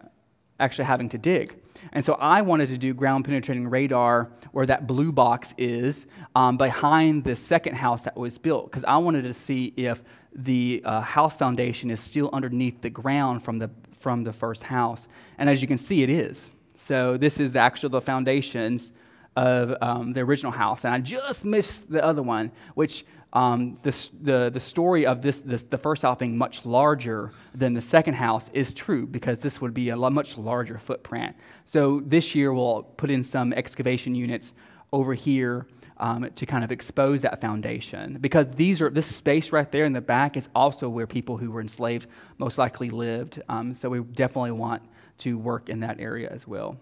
actually having to dig. And so I wanted to do ground penetrating radar where that blue box is um, behind the second house that was built, because I wanted to see if the uh, house foundation is still underneath the ground from the, from the first house. And as you can see, it is. So this is the actual the foundations of um, the original house. And I just missed the other one, which um, the, the, the story of this, this, the first house being much larger than the second house is true because this would be a much larger footprint. So this year we'll put in some excavation units over here um, to kind of expose that foundation because these are this space right there in the back is also where people who were enslaved most likely lived. Um, so we definitely want to work in that area as well.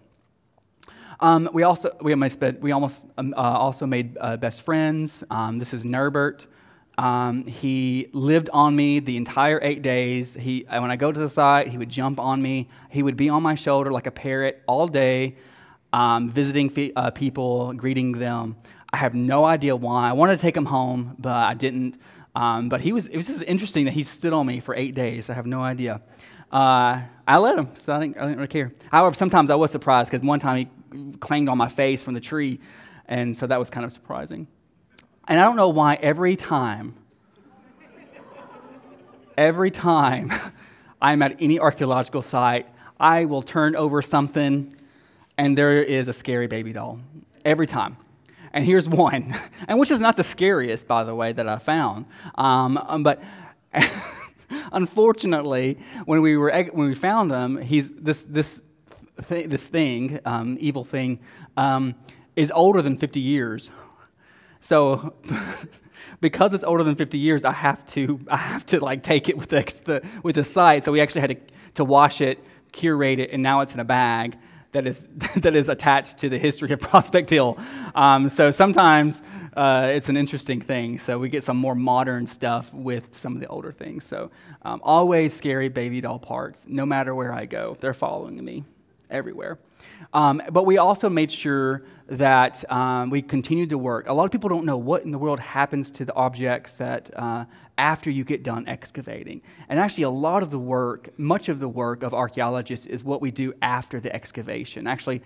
Um, we also we, we almost um, uh, also made uh, best friends. Um, this is Nerbert. Um, he lived on me the entire eight days. He, when I go to the site, he would jump on me. He would be on my shoulder like a parrot all day, um, visiting uh, people, greeting them. I have no idea why. I wanted to take him home, but I didn't. But he was, it was just interesting that he stood on me for eight days. I have no idea. Uh, I let him, so I didn't, I didn't really care. However, sometimes I was surprised because one time he clanged on my face from the tree. And so that was kind of surprising. And I don't know why every time, every time I'm at any archaeological site, I will turn over something and there is a scary baby doll. Every time. And here's one, and which is not the scariest, by the way, that I found. Um, um but unfortunately, when we, were, when we found them, he's, this, this th- this thing, um, evil thing, um, is older than 50 years. So, because it's older than 50 years, I have to, I have to like take it with the, the, with the site. So we actually had to, to wash it, curate it, and now it's in a bag that is, that is attached to the history of Prospect Hill. Um, so sometimes uh, it's an interesting thing. So we get some more modern stuff with some of the older things. So um, always scary baby doll parts, no matter where I go, they're following me everywhere. Um, but we also made sure that um, we continued to work. A lot of people don't know what in the world happens to the objects that uh, after you get done excavating. And actually, a lot of the work, much of the work of archaeologists is what we do after the excavation. Actually,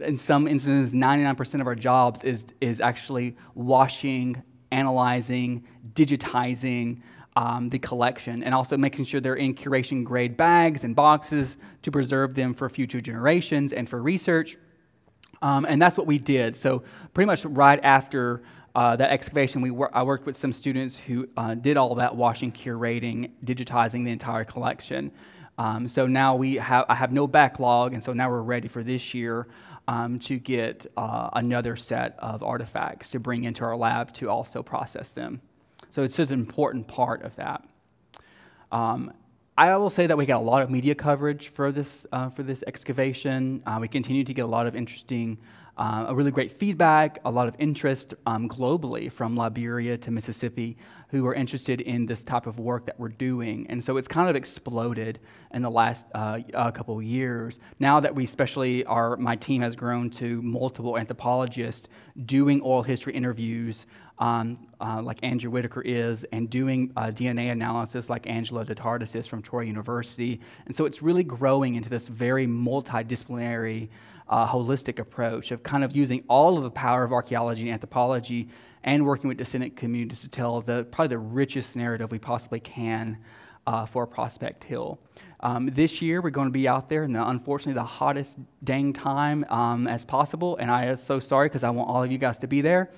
in some instances, 99% of our jobs is, is actually washing, analyzing, digitizing, um, the collection and also making sure they're in curation grade bags and boxes to preserve them for future generations and for research. Um, and that's what we did. So, pretty much right after uh, that excavation, we wor- I worked with some students who uh, did all that washing, curating, digitizing the entire collection. Um, so now we have, I have no backlog, and so now we're ready for this year um, to get uh, another set of artifacts to bring into our lab to also process them. So it's just an important part of that. Um, I will say that we got a lot of media coverage for this, uh, for this excavation. Uh, we continue to get a lot of interesting uh, a really great feedback, a lot of interest um, globally from Liberia to Mississippi who are interested in this type of work that we're doing. And so it's kind of exploded in the last uh, couple of years. Now that we especially are, my team has grown to multiple anthropologists doing oral history interviews um, uh, like Andrew Whitaker is, and doing uh, DNA analysis like Angela Dautartas is from Troy University. And so it's really growing into this very multidisciplinary uh, holistic approach of kind of using all of the power of archaeology and anthropology and working with descendant communities to tell the, probably the richest narrative we possibly can uh, for Prospect Hill. Um, this year, we're going to be out there in the, unfortunately, the hottest dang time um, as possible, and I am so sorry because I want all of you guys to be there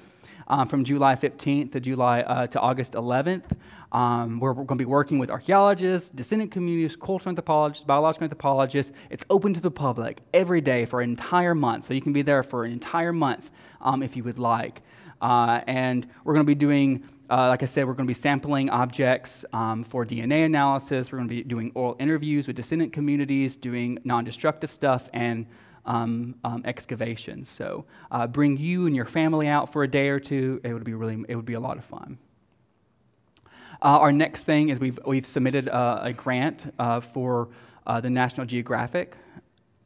um, from July 15th to July uh, to August 11th. Um, we're, we're going to be working with archaeologists, descendant communities, cultural anthropologists, biological anthropologists. It's open to the public every day for an entire month, so you can be there for an entire month um, if you would like. Uh, and we're going to be doing uh, like I said, we're going to be sampling objects um, for DNA analysis. We're going to be doing oral interviews with descendant communities, doing non destructive stuff, and um, um, excavations. So uh, bring you and your family out for a day or two. It would be really, it would be a lot of fun. Uh, our next thing is we've, we've submitted uh, a grant uh, for the National Geographic,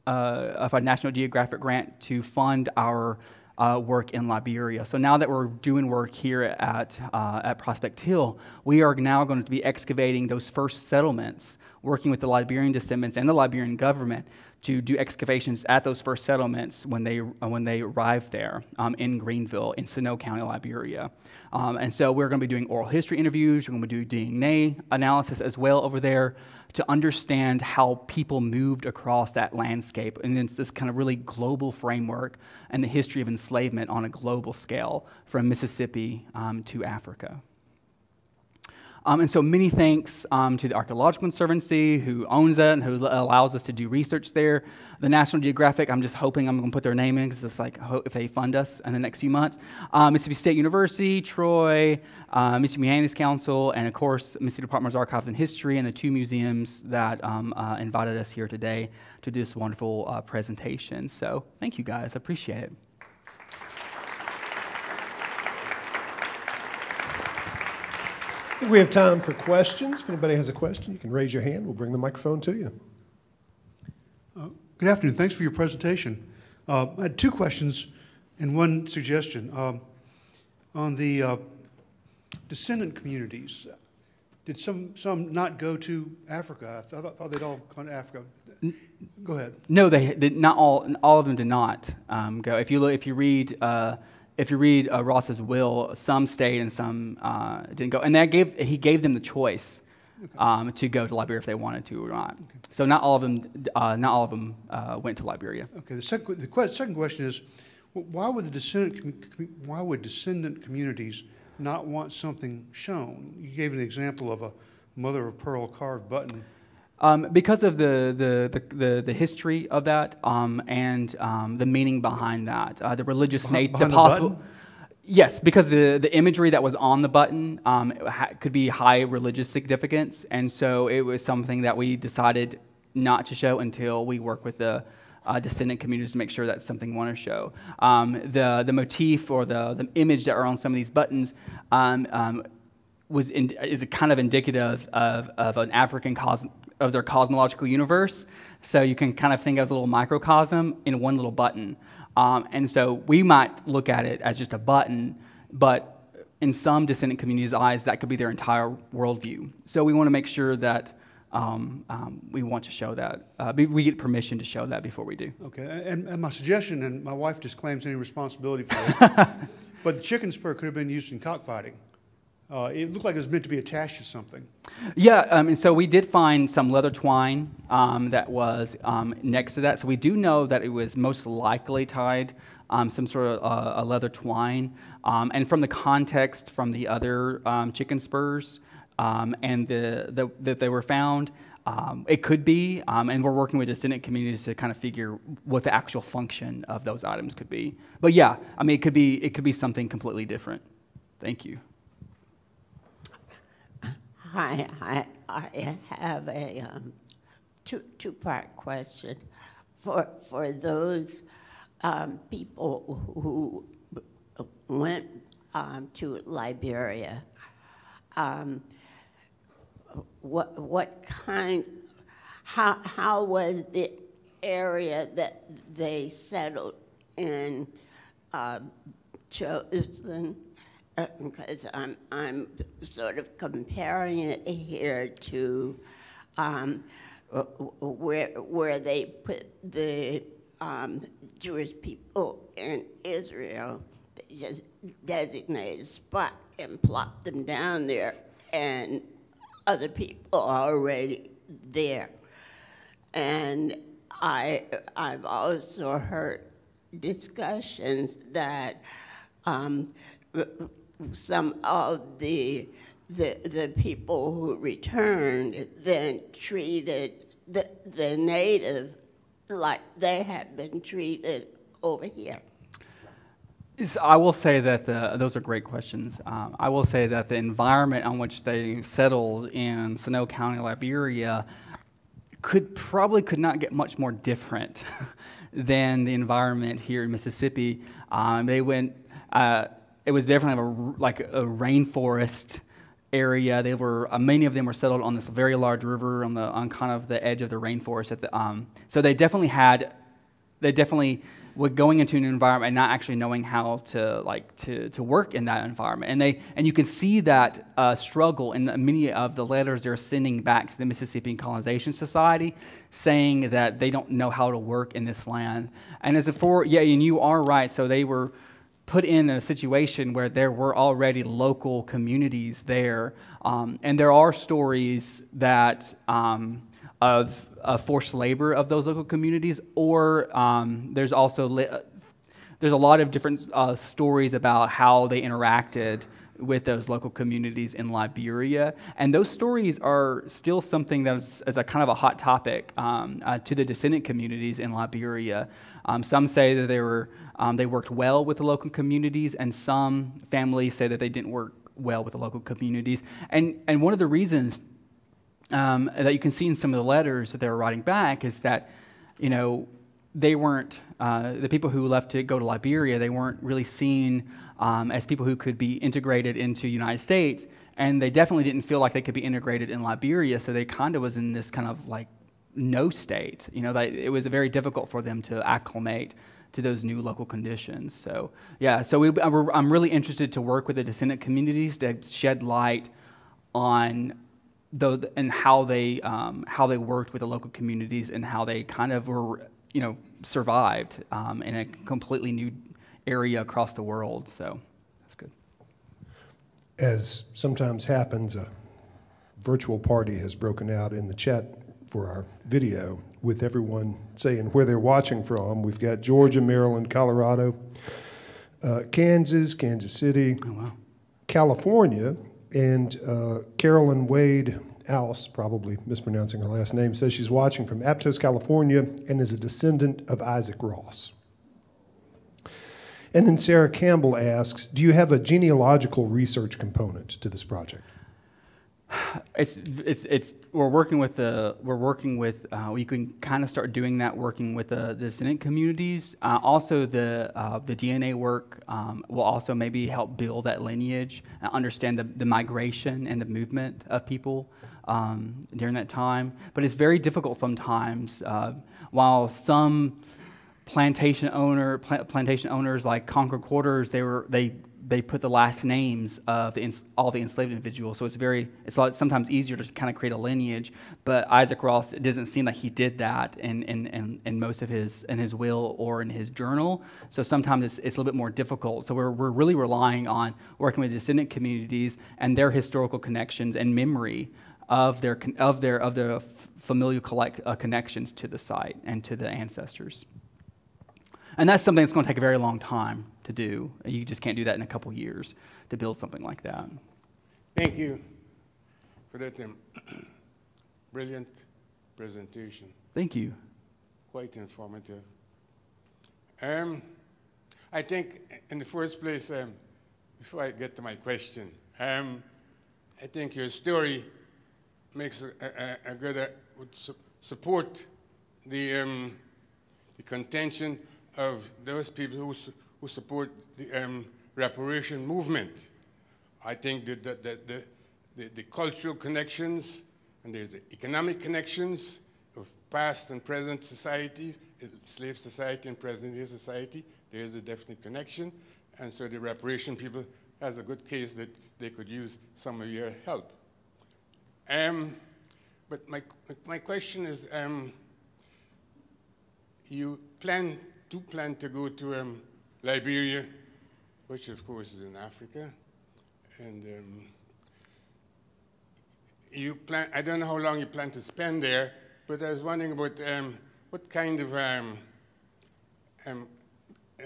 of a National Geographic grant to fund our uh, work in Liberia. So now that we're doing work here at, uh, at Prospect Hill, we are now going to be excavating those first settlements, working with the Liberian descendants and the Liberian government to do excavations at those first settlements when they, uh, when they arrived there um, in Greenville, in Sinoe County, Liberia. Um, and so we're going to be doing oral history interviews, we're going to be doing DNA analysis as well over there to understand how people moved across that landscape. And it's this kind of really global framework and the history of enslavement on a global scale from Mississippi um, to Africa. Um, and so many thanks um, to the Archaeological Conservancy who owns it and who allows us to do research there. The National Geographic, I'm just hoping I'm going to put their name in because it's like if they fund us in the next few months. Um, Mississippi State University, Troy, uh, Mississippi Humanities Council, and of course Mississippi Department of Archives and History and the two museums that um, uh, invited us here today to do this wonderful uh, presentation. So thank you guys, I appreciate it. I think we have time for questions. If anybody has a question, you can raise your hand. We'll bring the microphone to you. Uh, good afternoon. Thanks for your presentation. Uh, I had two questions and one suggestion. Um, on the uh, descendant communities, did some, some not go to Africa? I thought, thought they'd all gone to Africa. Go ahead. No, they did not all. All of them did not um, go. If you look, if you read uh, if you read uh, Ross's will, some stayed and some uh, didn't go. And that gave, he gave them the choice okay. um, to go to Liberia if they wanted to or not. Okay. So not all of them, uh, not all of them uh, went to Liberia. Okay. The second, the second question is, why would the descendant, why would descendant communities not want something shown? You gave an example of a mother of pearl carved button um, because of the, the, the, the, history of that um, and um, the meaning behind that, uh, the religious nature, the possible. The yes, because the, the imagery that was on the button um, could be high religious significance, and so it was something that we decided not to show until we work with the uh, descendant communities to make sure that's something we want to show. Um, the, the motif or the, the image that are on some of these buttons um, um, was in, is kind of indicative of, of an African cos, of their cosmological universe. So you can kind of think as a little microcosm in one little button. Um, and so we might look at it as just a button, but in some descendant communities' eyes, that could be their entire worldview. So we want to make sure that um, um, we want to show that. Uh, we get permission to show that before we do. Okay, and, and my suggestion, and my wife disclaims any responsibility for it, but the chicken spur could have been used in cockfighting. Uh, it looked like it was meant to be attached to something. Yeah, um, and so we did find some leather twine um, that was um, next to that. So we do know that it was most likely tied um, some sort of uh, a leather twine. Um, and from the context from the other um, chicken spurs and the, the, that they were found, it could be, and we're working with descendant communities to kind of figure what the actual function of those items could be. But yeah, I mean, it could be it could be something completely different. Thank you. Hi, I, I have a um, two two part question for for those um, people who went um, to Liberia. Um, what what kind? How how was the area that they settled in uh, chosen? Because I'm I'm sort of comparing it here to um, where where they put the um, Jewish people in Israel. They just designated a spot and plopped them down there, and other people are already there. And I, I've also heard discussions that um, some of the, the, the people who returned then treated the, the native like they had been treated over here. I will say that the, those are great questions. Um, I will say that the environment on which they settled in Sinoe County, Liberia, could probably could not get much more different than the environment here in Mississippi. Um, they went. Uh, it was definitely a, like a rainforest area. They were uh, many of them were settled on this very large river on the on kind of the edge of the rainforest. At the, um, so they definitely had. They definitely were going into an environment and not actually knowing how to like to, to work in that environment and they and you can see that uh, struggle in many of the letters they're sending back to the Mississippi colonization society saying that they don't know how to work in this land and as a for yeah and you are right so they were put in a situation where there were already local communities there um, and there are stories that um, of, of forced labor of those local communities, or um, there's also li- there's a lot of different uh, stories about how they interacted with those local communities in Liberia, and those stories are still something that is, is a kind of a hot topic um, uh, to the descendant communities in Liberia. Um, some say that they were um, they worked well with the local communities, and some families say that they didn't work well with the local communities. And and one of the reasons um, that you can see in some of the letters that they were writing back is that, you know, they weren't, uh, the people who left to go to Liberia, they weren't really seen um, as people who could be integrated into the United States. And they definitely didn't feel like they could be integrated in Liberia. So they kind of was in this kind of like no state. You know, that it was very difficult for them to acclimate to those new local conditions. So, yeah, so we, I'm really interested to work with the descendant communities to shed light on though, and how they um, how they worked with the local communities and how they kind of were, you know, survived um, in a completely new area across the world. So that's good. As sometimes happens, a virtual party has broken out in the chat for our video with everyone saying where they're watching from. We've got Georgia, Maryland, Colorado, uh, Kansas, Kansas City, oh, wow. California, and uh, Carolyn Wade Alice, probably mispronouncing her last name, says she's watching from Aptos, California, and is a descendant of Isaac Ross. And then Sarah Campbell asks Do you have a genealogical research component to this project? It's, it's, it's, we're working with the, we're working with, uh, we can kind of start doing that working with the, the descendant communities. Uh, also, the, uh, the DNA work um, will also maybe help build that lineage, and understand the, the migration and the movement of people um, during that time. But it's very difficult sometimes. Uh, while some plantation owner, plantation owners like Concord Quarters, they were they they put the last names of the, all the enslaved individuals. So it's very, it's sometimes easier to kind of create a lineage. But Isaac Ross, it doesn't seem like he did that in, in, in, in most of his, in his will or in his journal. So sometimes it's, it's a little bit more difficult. So we're, we're really relying on working with descendant communities and their historical connections and memory of their, of their, of their familial collect, uh, connections to the site and to the ancestors. And that's something that's going to take a very long time to do. You just can't do that in a couple years to build something like that. Thank you for that um, brilliant presentation. Thank you. Quite informative. Um, I think, in the first place, um, before I get to my question, um, I think your story makes a, a, a good, uh, would su support the, um, the contention of those people who, who support the um, reparation movement. I think that the, the, the, the, cultural connections and there's the economic connections of past and present societies, slave society and present day society. There's a definite connection. And so the reparation people has a good case that they could use some of your help. Um, but my, my question is, um, you plan, do plan to go to um, Liberia, which of course is in Africa, and um, you plan, I don't know how long you plan to spend there, but I was wondering about um, what kind of, um, um,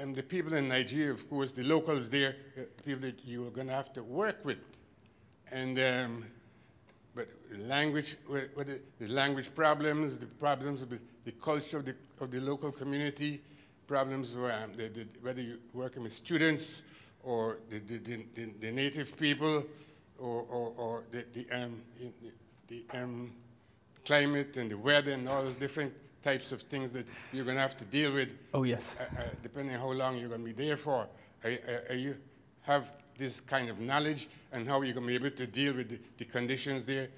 um the people in Nigeria, of course, the locals there, uh, people that you are going to have to work with. And, um, but language, what the, the, language problems, the problems of the, the, culture of the, of the local community, problems where, um, the, whether you're working with students or the, the native people, or, or, or the, the, um, the um, climate and the weather and all those different types of things that you're going to have to deal with. Oh, yes. Uh, uh, depending on how long you're going to be there for. Are, are, are, you have this kind of knowledge and how you're going to be able to deal with the, the conditions there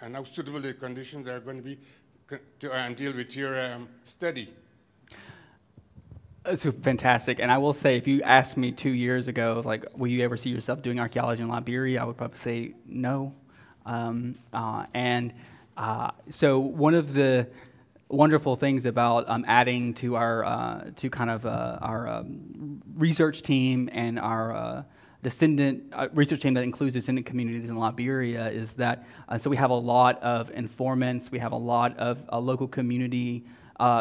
and how suitable the conditions are going to be to um, deal with your um, study? It's fantastic. And I will say, if you asked me two years ago, like, will you ever see yourself doing archaeology in Liberia? I would probably say no. Um, uh, and uh, so one of the wonderful things about um, adding to our uh, to kind of uh, our um, research team and our uh, descendant uh, research team that includes descendant communities in Liberia is that so we have a lot of informants, we have a lot of local community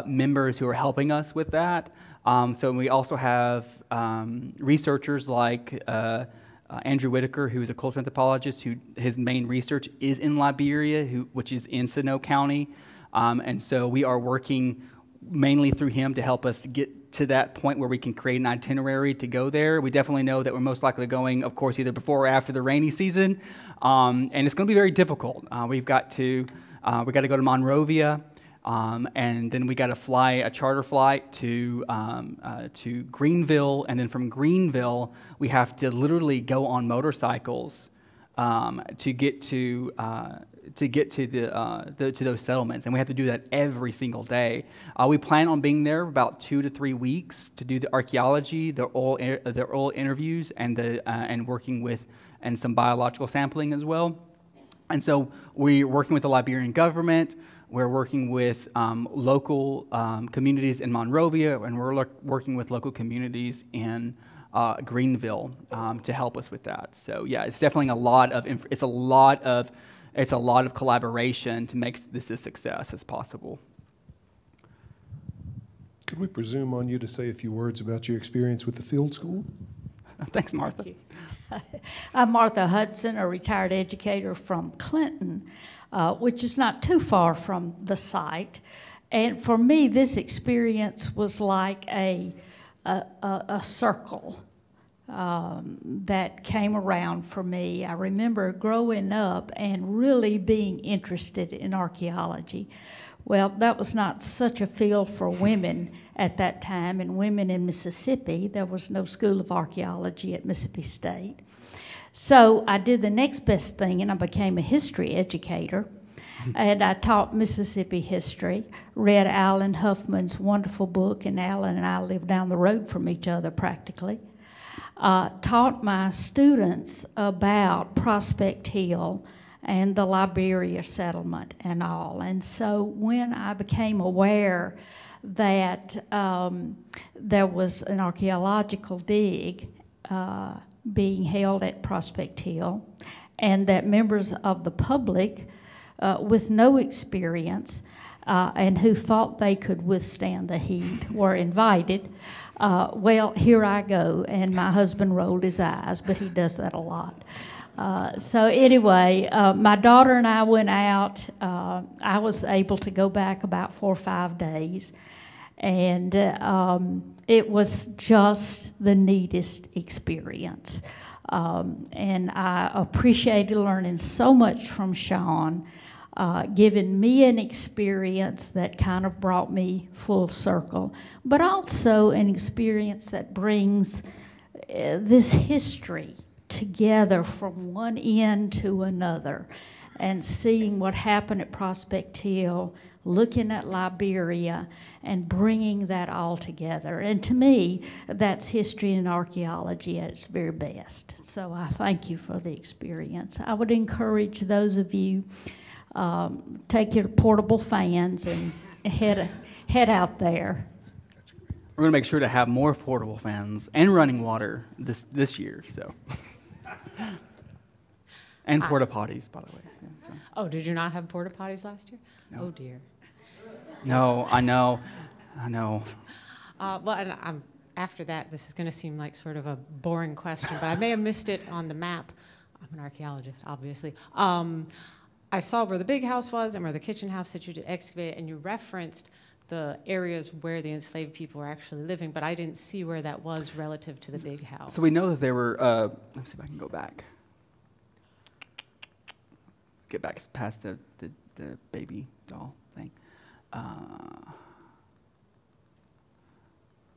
members who are helping us with that. Um, so we also have um, researchers like uh, uh, Andrew Whitaker, who is a cultural anthropologist, who his main research is in Liberia, who, which is in Sinoe County. Um, and so we are working mainly through him to help us get to that point where we can create an itinerary to go there. We definitely know that we're most likely going, of course, either before or after the rainy season, um, and it's going to be very difficult. Uh, we've got to uh, we got to go to Monrovia. Um, and then we got to fly a charter flight to, um, uh, to Greenville. And then from Greenville, we have to literally go on motorcycles um, to get to, uh, to, get to, the, uh, the, to those settlements. And we have to do that every single day. Uh, we plan on being there about two to three weeks to do the archaeology, the oral, the oral interviews, and, the, uh, and working with and some biological sampling as well. And so we're working with the Liberian government. We're working with um, local um, communities in Monrovia, and we're working with local communities in uh, Greenville um, to help us with that. So yeah, it's definitely a lot of it's a lot of it's a lot of collaboration to make this a success as possible. Could we presume on you to say a few words about your experience with the field school? Thanks, Martha. I'm Martha Hudson, a retired educator from Clinton uh, which is not too far from the site. And for me, this experience was like a, a, a, circle um, that came around for me. I remember growing up and really being interested in archaeology. Well, that was not such a field for women at that time, and women in Mississippi. There was no School of Archaeology at Mississippi State. So I did the next best thing and I became a history educator. and I taught Mississippi history, read Alan Huffman's wonderful book, and Alan and I lived down the road from each other practically. Uh, taught my students about Prospect Hill and the Liberia settlement and all. And so when I became aware that um, there was an archaeological dig, uh, being held at Prospect Hill, and that members of the public uh, with no experience uh, and who thought they could withstand the heat were invited. Uh, well, here I go, and my husband rolled his eyes, but he does that a lot. Uh, so anyway, uh, my daughter and I went out. Uh, I was able to go back about four or five days, and uh, um, it was just the neatest experience. Um, and I appreciated learning so much from Shawn, uh, giving me an experience that kind of brought me full circle, but also an experience that brings uh, this history together from one end to another and seeing what happened at Prospect Hill, looking at Liberia, and bringing that all together. And to me, that's history and archaeology at its very best. So I thank you for the experience. I would encourage those of you um, take your portable fans and head head out there. We're going to make sure to have more portable fans and running water this, this year, so. and porta potties, by the way. Yeah, so. Oh, did you not have porta potties last year? No. Oh dear. No, I know. I know. Uh, well, and I'm, after that, this is going to seem like sort of a boring question, but I may have missed it on the map. I'm an archaeologist, obviously. Um, I saw where the big house was and where the kitchen house that you did excavate, and you referenced the areas where the enslaved people were actually living, but I didn't see where that was relative to the big house. So we know that there were, uh, let me see if I can go back. Get back past the, the, the baby doll. Uh,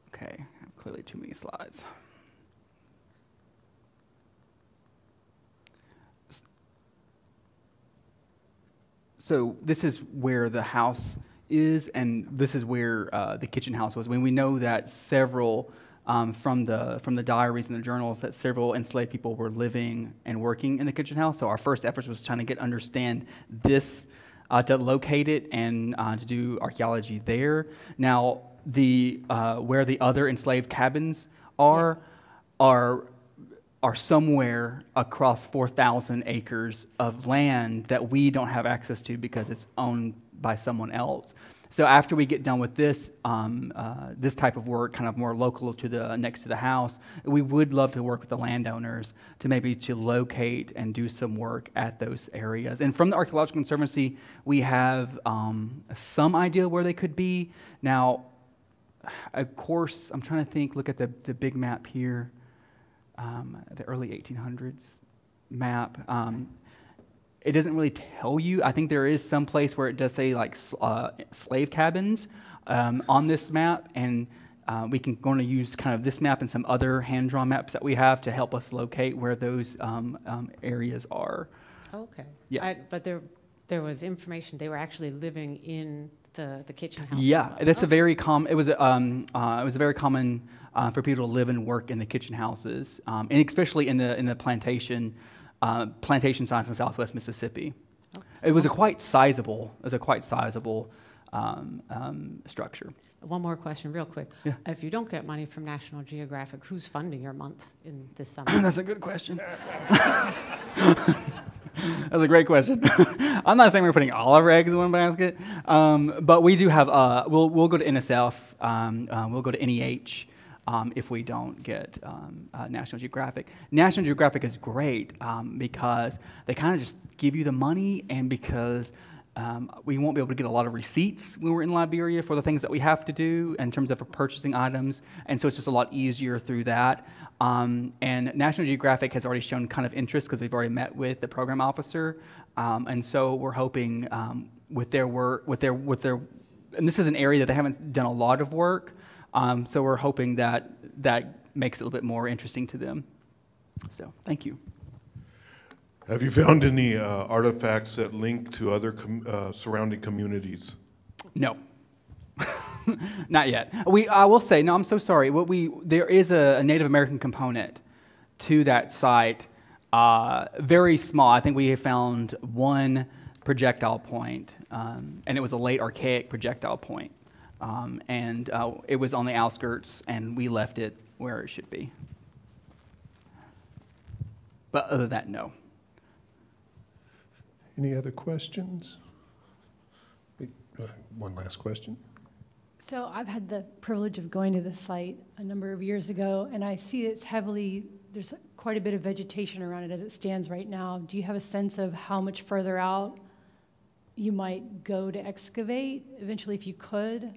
okay, I have clearly too many slides. So this is where the house is, and this is where uh, the kitchen house was. When we know that several um, from the from the diaries and the journals that several enslaved people were living and working in the kitchen house. So our first efforts was trying to get understand this, uh, to locate it and uh, to do archaeology there. Now the uh, where the other enslaved cabins are are are somewhere across 4,000 acres of land that we don't have access to because it's owned by someone else. So after we get done with this, um, uh, this type of work, kind of more local to the next to the house, we would love to work with the landowners to maybe to locate and do some work at those areas. And from the Archaeological Conservancy, we have um, some idea where they could be. Now, of course, I'm trying to think. Look at the the big map here um, the early 1800s map. It doesn't really tell you. I think there is some place where it does say like uh, slave cabins um, on this map, and uh, we can going to use kind of this map and some other hand drawn maps that we have to help us locate where those um, um, areas are. Okay. Yeah. I, but there, there was information, they were actually living in the, the kitchen house Yeah, well. that's a very common. It was a, um, uh, it was a very common uh, for people to live and work in the kitchen houses, um, and especially in the in the plantation uh, plantation sites in Southwest Mississippi. It was a quite sizable. It was a quite sizable um, um, structure. One more question, real quick. Yeah. If you don't get money from National Geographic, who's funding your month in this summer? That's a good question. That's a great question. I'm not saying we're putting all of our eggs in one basket, um, but we do have. Uh, we'll we'll go to NSF. Um, uh, we'll go to NEH. Um, if we don't get um, uh, National Geographic, National Geographic is great um, because they kind of just give you the money, and because um, we won't be able to get a lot of receipts when we're in Liberia for the things that we have to do in terms of purchasing items, and so it's just a lot easier through that. Um, and National Geographic has already shown kind of interest because we've already met with the program officer, um, and so we're hoping with their work, with their with their, and this is an area that they haven't done a lot of work, um, so we're hoping that that makes it a little bit more interesting to them. So thank you. Have you found any uh, artifacts that link to other com- uh, surrounding communities? No. Not yet. We, I will say, no, I'm so sorry. What we, there is a, a Native American component to that site, uh, very small. I think we have found one projectile point, um, and it was a late archaic projectile point. Um, and uh, it was on the outskirts, and we left it where it should be. But other than that, no. Any other questions? One last question. So I've had the privilege of going to the site a number of years ago, and I see it's heavily there's quite a bit of vegetation around it as it stands right now. Do you have a sense of how much further out you might go to excavate eventually if you could?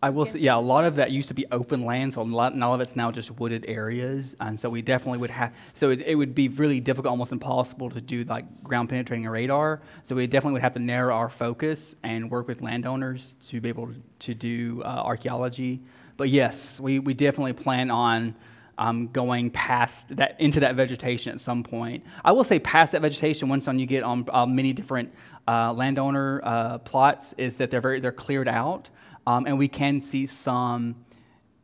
I will say, yeah, a lot of that used to be open land, so a lot, and all of it's now just wooded areas. And so we definitely would have, so it, it would be really difficult, almost impossible to do like ground penetrating radar. So we definitely would have to narrow our focus and work with landowners to be able to do uh, archaeology. But yes, we, we definitely plan on um, going past that into that vegetation at some point. I will say past that vegetation, once on you get on uh, many different uh, landowner uh, plots, is that they're very they're cleared out. Um, and we can see some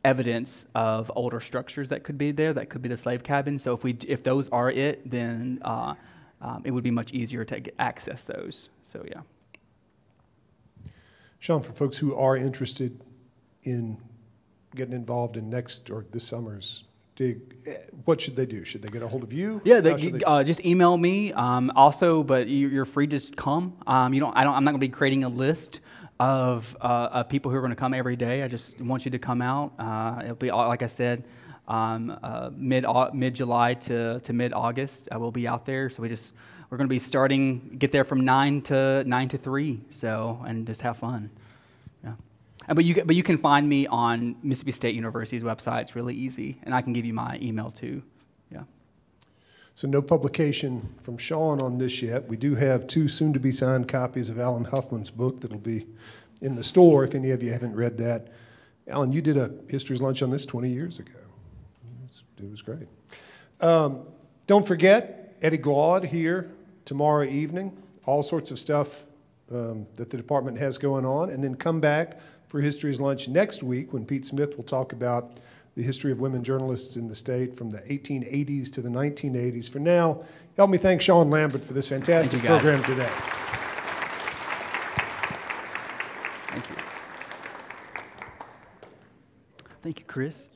evidence of older structures that could be there. That could be the slave cabin. So if we if those are it, then uh, um, it would be much easier to get access those. So yeah. Shawn, for folks who are interested in getting involved in next or this summer's dig, eh, what should they do? Should they get a hold of you? Yeah, they, they- uh, just email me. Um, also, but you, you're free to just come. Um, you don't. I don't. I'm not going to be creating a list of, uh, of people who are going to come every day. I just want you to come out. Uh, it'll be like I said, um, uh, mid mid July to, to mid August. I will be out there. So we just we're going to be starting get there from nine to nine to three. So and just have fun. Yeah. And, but you but you can find me on Mississippi State University's website. It's really easy, and I can give you my email too. Yeah. So no publication from Shawn on this yet. We do have two soon-to-be signed copies of Alan Huffman's book that'll be in the store if any of you haven't read that. Alan, you did a History's Lunch on this 20 years ago. It was, great. Um, don't forget, Eddie Glaude here tomorrow evening. All sorts of stuff um, that the department has going on. And then come back for History's Lunch next week when Pete Smith will talk about the history of women journalists in the state from the 1880s to the 1980s. For now, help me thank Shawn Lambert for this fantastic program today. Thank you. Thank you, Chris.